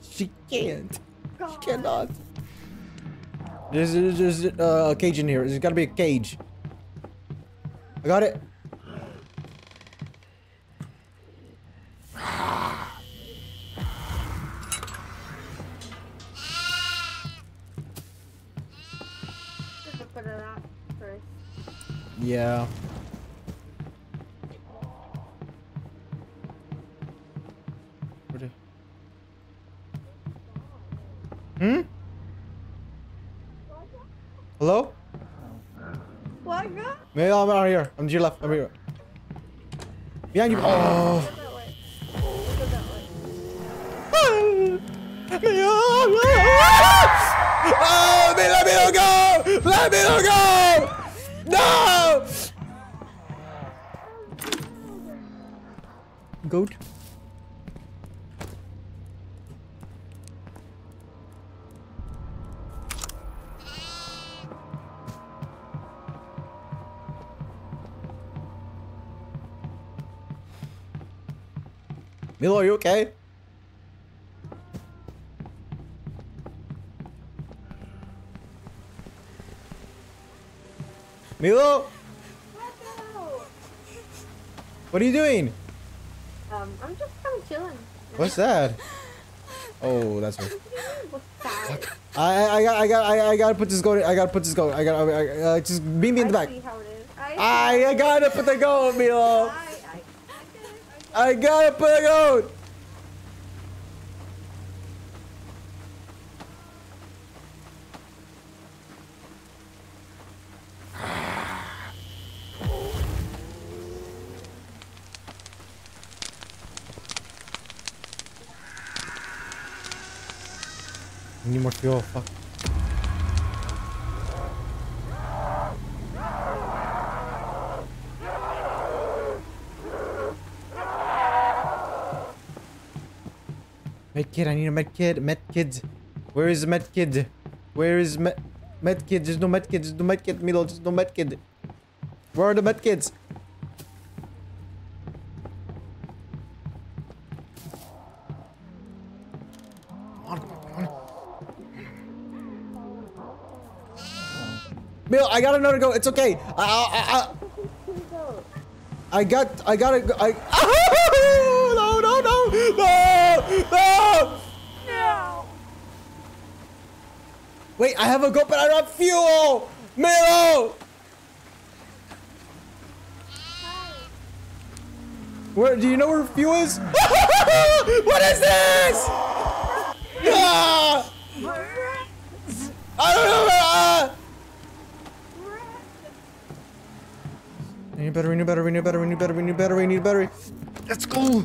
She can't. She cannot. There's, there's, there's uh, a cage in here. There's gotta be a cage. I got it. Behind you. Oh. Milo, are you okay? Milo, What what are you doing? Um, I'm just kind of chilling. What's that? Oh, that's that? I I I got I got I, I gotta put this goat. I gotta put this goat. I got I, I, uh, just beat me in the back. see how it is. I, I I gotta put the goat, Milo. I, gotta put goat. Need more fuel. Fuck. Kid, I need a med kid. Med kid. Where is the med kid? Where is med med kid? There's no med kid. There's no med kid. Milo, there's no med kid. Where are the med kids? Milo, I got another go. It's okay. I, I, I, I got, I gotta, go- I. no, no, no, no, no. No. Wait, I have a goat, but I don't have fuel. Milo, where? Do you know where fuel is? what is this? Ah! I don't know. Ah! We need battery, we need battery, we need battery, we need battery, need battery, need battery. Let's go.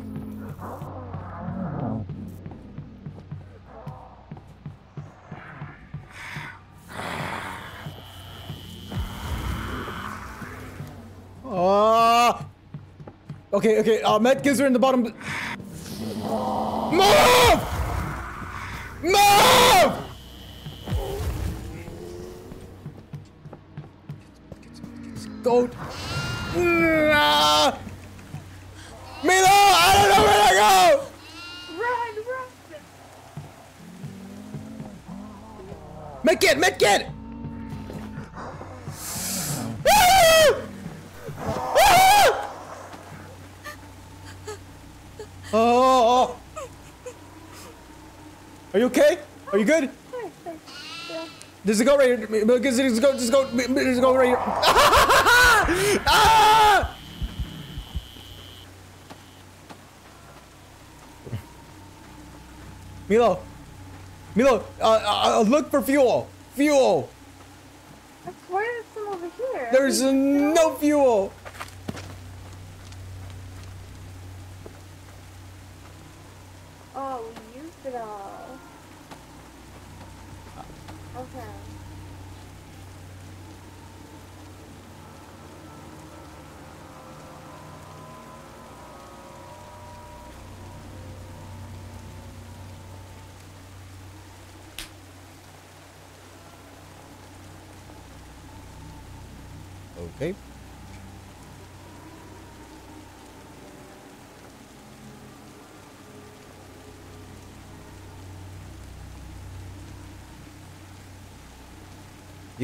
Okay, okay. Uh, med kids are in the bottom. Move! Move! Goat. Ah! Milo, I don't know where to go. Run, run. Medkit, medkit! You okay? Are you good? Sorry, sorry. Yeah. There's a goat right here. There's a goat. There's a goat. There's a goat right here. ah! Milo, Milo, uh, uh, uh, look for fuel. Fuel. I swear some over here. There's no fuel. Oh, we used it all. Okay. Okay.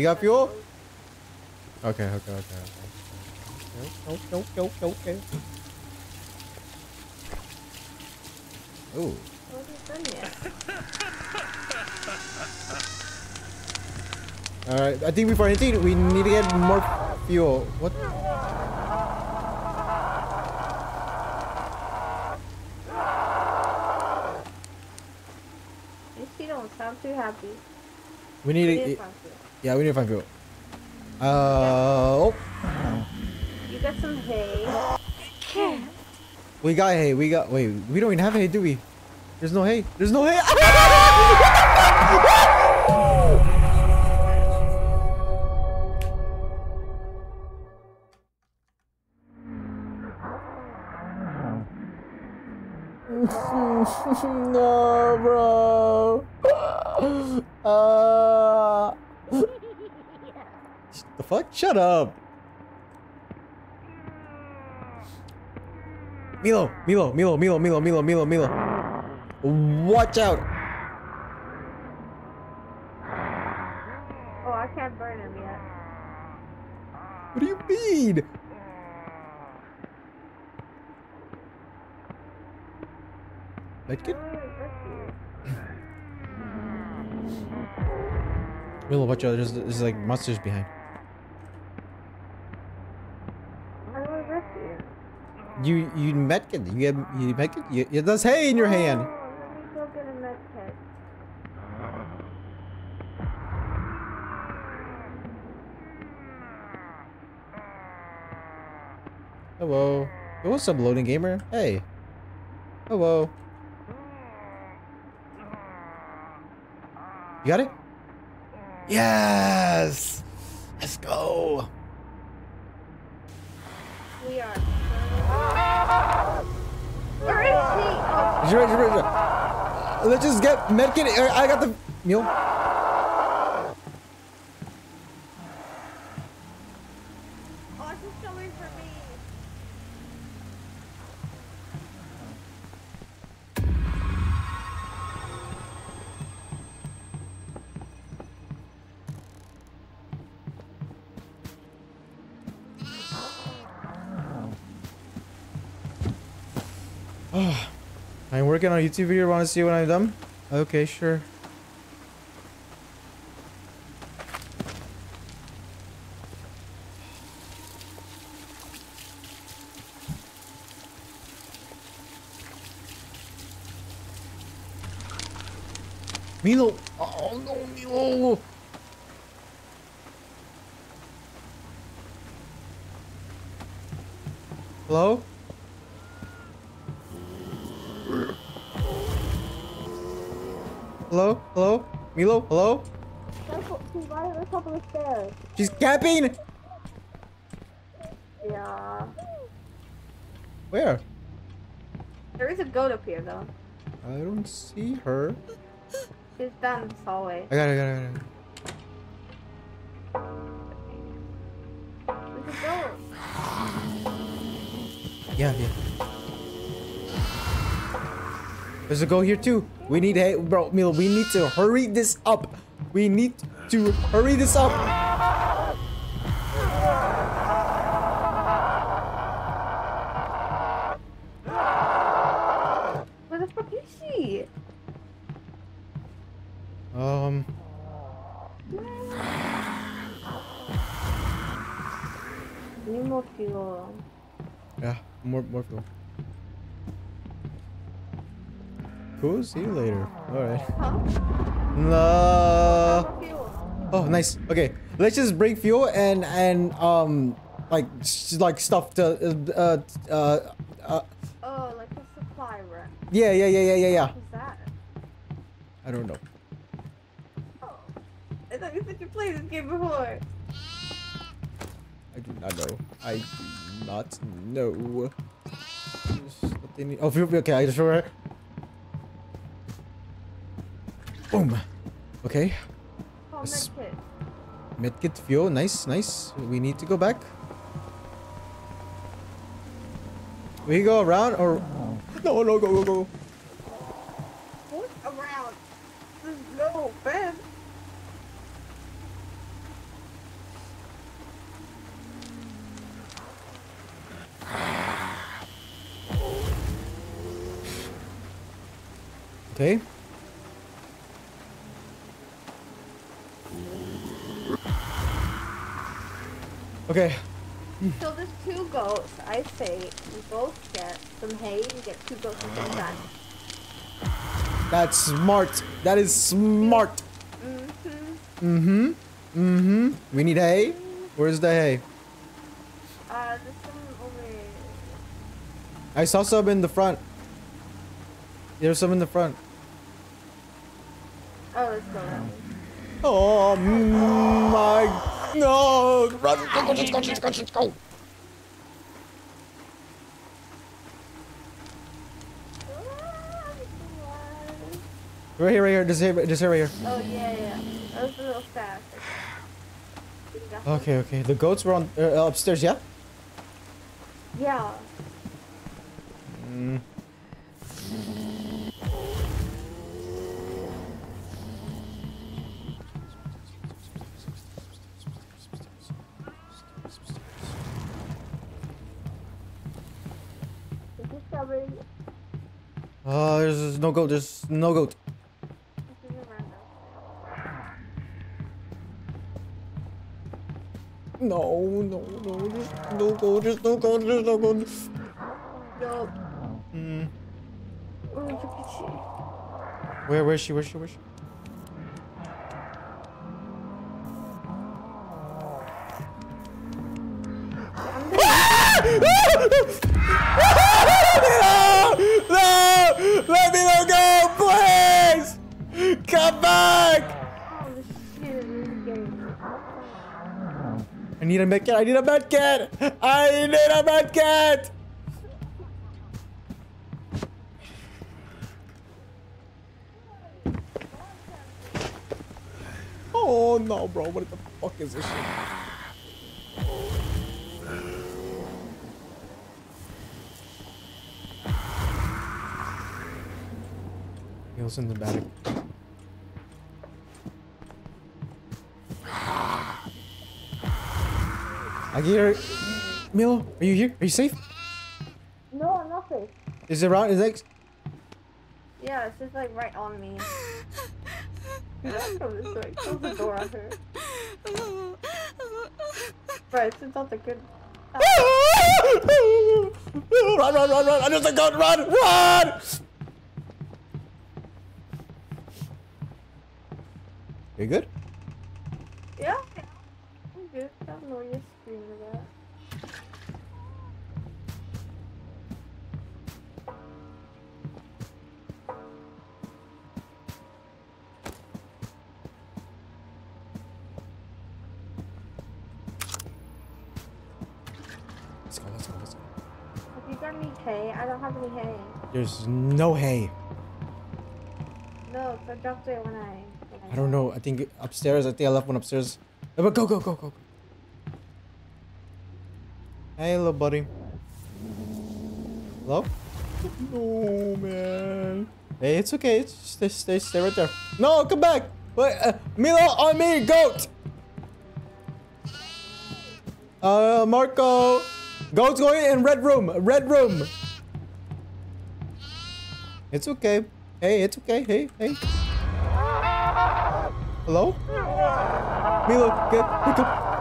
You got fuel? Okay, okay, okay, okay. Okay, okay, okay, okay. Ooh. What have you done yet? Alright, I think before anything, we need to get more fuel. What? At least you don't sound too happy. We need to. Did sound good. Yeah, we need to find fuel. Uh, oh, You got some hay. we got hay. We got. Wait, we don't even have hay, do we? There's no hay. There's no hay. Shut up. Milo, Milo, Milo, Milo, Milo, Milo, Milo, Milo. Watch out. Oh, I can't burn him yet. What do you mean? Oh, rescue. Milo, watch out. There's, there's like monsters behind. I want to rescue. You, you medkit. You get, you medkit. You, you, there's hay in your hand. Oh, let me go get a med kit. Hello. Hey, what's up, loading gamer? Hey. Hello. You got it? Yes! Let's go! Let's just get medkit. I uh, I got the mule. Working on a YouTube video. Want to see when I'm done? Okay, sure. Milo! Oh no, Milo! Hello? Top of the stairs. She's camping! Yeah. Where? There is a goat up here, though. I don't see her. She's down this hallway. I got it, I got it, I got it. There's a goat. Yeah, yeah. There's a go here too. We need, hey, bro, Milo, we need to hurry this up. We need to hurry this up. Where the fuck is she? Um. Need more fuel. Yeah. More more fuel. Cool. See you later. All right. Huh? No. More fuel. Oh, nice. Okay, let's just bring fuel and and um like s- like stuff to uh uh uh, uh Oh, like a supply run. yeah yeah yeah yeah yeah yeah. What's that? I don't know. Oh. I thought you said you played this game before. I do not know. I do not know. Just what they Oh. Okay, I just remember. Boom. Okay. Medkit. Fuel. Nice, nice. We need to go back. We go around or no no go go go. What around? There's no bed. Okay. Okay. So there's two goats. I say we both get some hay and get two goats at the same time. That's smart. That is smart. Mm-hmm. Mm-hmm. Mm-hmm. We need hay. Where's the hay? Uh, there's some over. I saw some in the front. There's some in the front. Oh, let's go that way. Oh my Run, go, go, just go, go, go. Right here, right here. Just here, just here, right here. Oh yeah, yeah. That was a little fast. You got this? Okay, okay. The goats were on uh, upstairs, yeah. Yeah. Uh, there's, no goat. There's no goat. This is a random. No, no, no. There's no goat. There's no goat. There's no goat. Nope. Mm. Oh, look at she. Where, where's she? Where's she? Where's she? Back! I need a med kit. I need a med kit. I need a med kit. Oh no, bro. What the fuck is this shit? Heals in the back. I hear. Milo, are you here? Are you safe? No, I'm not safe. Is it around? Is it? Yeah, it's just like right on me. From this way. Close the door on her. Right, it's not the good. run, run, run, run! I just a goat! Run, run! You good? Yeah? I'm good. I don't know what you're screaming. Let's go. Let's go. Let's go. If you got any hay, I don't have any hay. There's no hay. No, I dropped it when I. When I I don't know. I think upstairs. I think I left one upstairs. But go, go, go, go. go. Hey, little buddy. Hello? No, man. Hey, it's okay. It's stay, stay, stay right there. No, come back. Wait, uh, Milo, on me, goat. Uh, Marco. Goat's going in red room. Red room. It's okay. Hey, it's okay. Hey, hey. Hello? Milo, get pick up.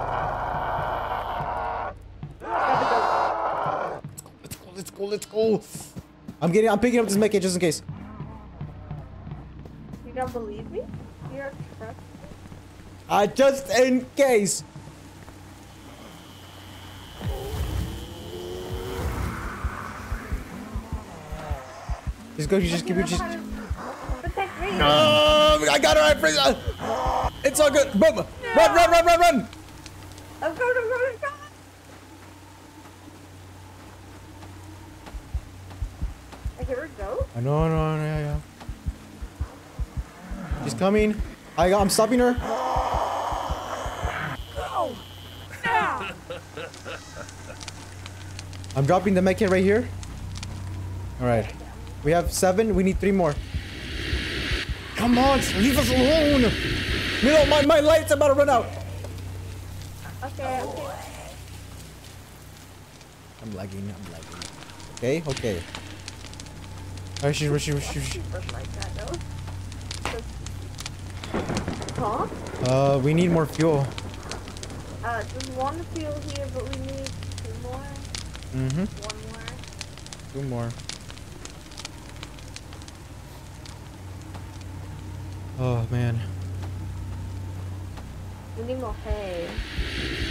Go, let's go. I'm getting I'm picking up this kit just in case. You don't believe me? You trust me? Uh, just in case. Just go, you just keep know just. how to protect me. Oh, I got her, I freeze. It's all good. Boom. Run, run, run, run, run. I'm going to run. run. I hear it go. I know, no, no, yeah, yeah. She's coming. I got, I'm stopping her. I'm dropping the medkit right here. All right. We have seven. We need three more. Come on, leave us alone. Milo, my, my light's about to run out. Okay, okay. I'm lagging. I'm lagging. Okay, okay. Right, she's, she's, she's, she's, But like that though. Huh? uh, we need more fuel. Uh, there's one fuel here, but we need two more. Mm-hmm. One more. Two more. Oh man. We need more hay.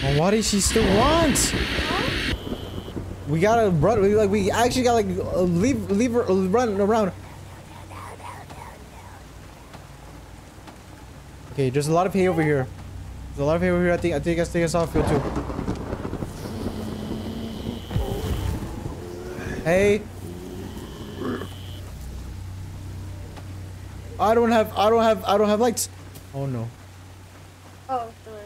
Well, why does she still want? We gotta run. We like we actually gotta like uh, leave leave run around. Okay, there's a lot of hay over here. There's a lot of hay over here. I think I think I think I saw a field too. Hey. I don't have I don't have I don't have lights. Oh no. Oh, sorry.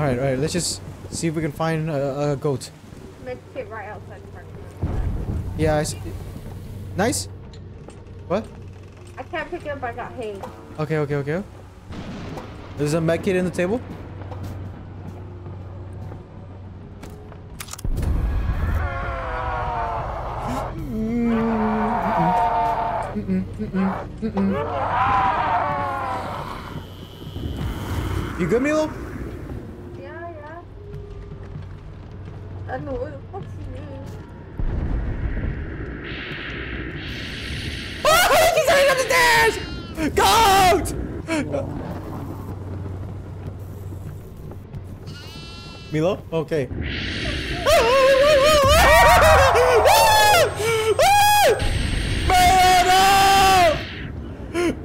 All right, all right. Let's just see if we can find a, a goat. Let's sit right outside the parking lot. Yeah. I s nice. What? I can't pick it up, I got hay. Okay, okay, okay. There's a med kit in the table. You good, Milo? I know what the fuck she means. Oh, he's running up the stairs! Goat! Milo? Okay. No!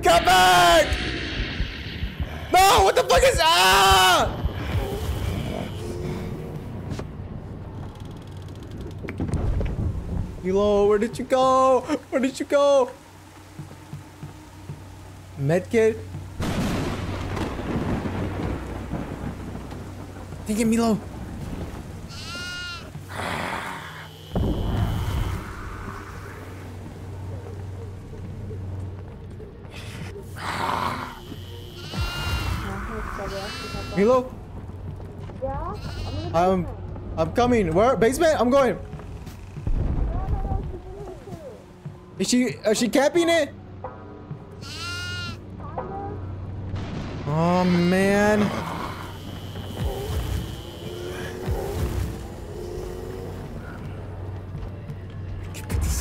Come back! No, what the fuck is ah? Milo, where did you go? Where did you go? Medkit? Dang it, Milo. Milo, Yeah? I'm I'm, I'm coming. Where? Basement? I'm going. Is she, is she capping it? Oh man.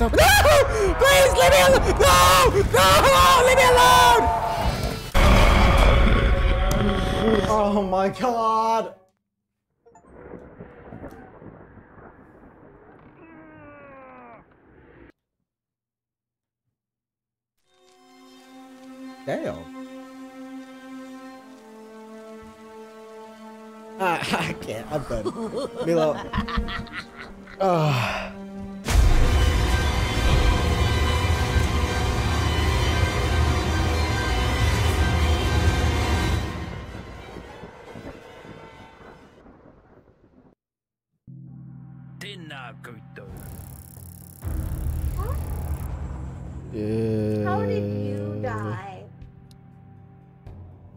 No! Please leave me alone! No! No! Leave me alone! Oh my god! Damn. Ah, I can't. I'm done. Milo. Ah.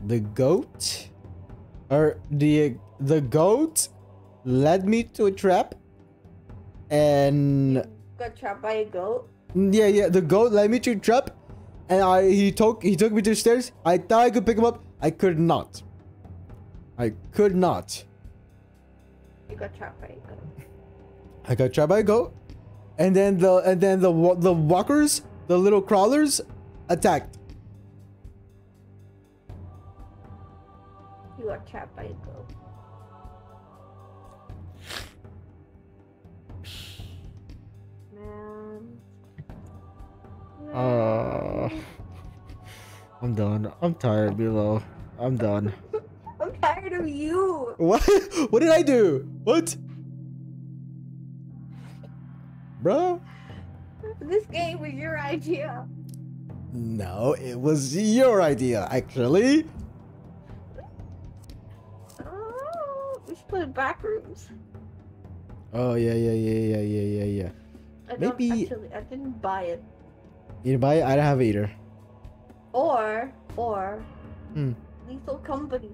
The goat? Or the the goat led me to a trap and Got trapped by a goat? Yeah, yeah. The goat led me to a trap, and I he took he took me to the stairs. I thought I could pick him up. I could not. I could not. You got trapped by a goat. I got trapped by a goat, and then the and then the the walkers, the little crawlers, attacked. Got trapped by a goat. Man. Uh, I'm done. I'm tired, Milo. I'm done. I'm tired of you. What? What did I do? What? Bro? This game was your idea. No, it was your idea, actually. Oh, we should play back rooms. Oh yeah, yeah, yeah, yeah, yeah, yeah, yeah. I don't Maybe- actually. I didn't buy it. You didn't buy it? I don't have it either. Or or Hmm. Lethal Company.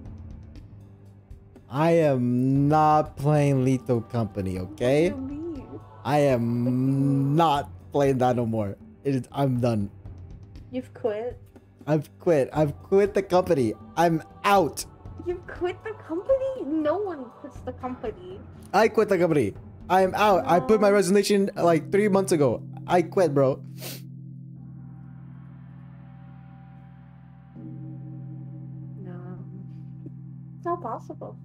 I am not playing Lethal Company, okay? What do you mean? I am not playing that no more. It is, I'm done. You've quit. I've quit. I've quit the company. I'm out. You've quit the company? No one quits the company. I quit the company. I'm out. I put my resignation uh, like three months ago. I quit, bro. No. It's not possible.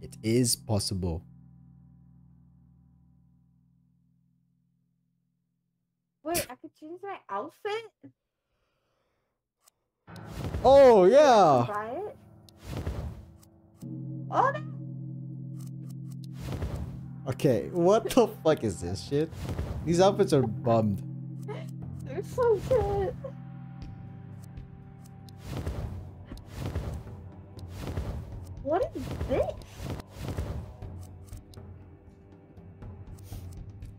It is possible. Wait, I could change my outfit? Oh yeah. Oh no! Okay, what the fuck is this shit? These outfits are bummed. They're so good. What is this?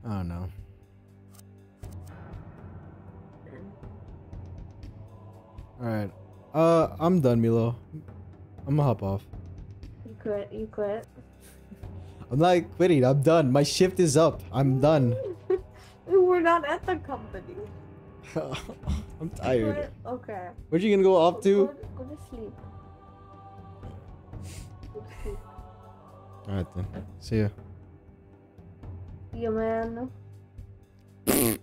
I don't know. Alright. Uh, I'm done, Milo. I'm gonna hop off. You quit, you quit. I'm not quitting. I'm done. My shift is up. I'm done. We're not at the company. I'm tired. Okay. Where'd you gonna go off to? go to sleep. Go to sleep. Alright then. See ya. Yeah, man.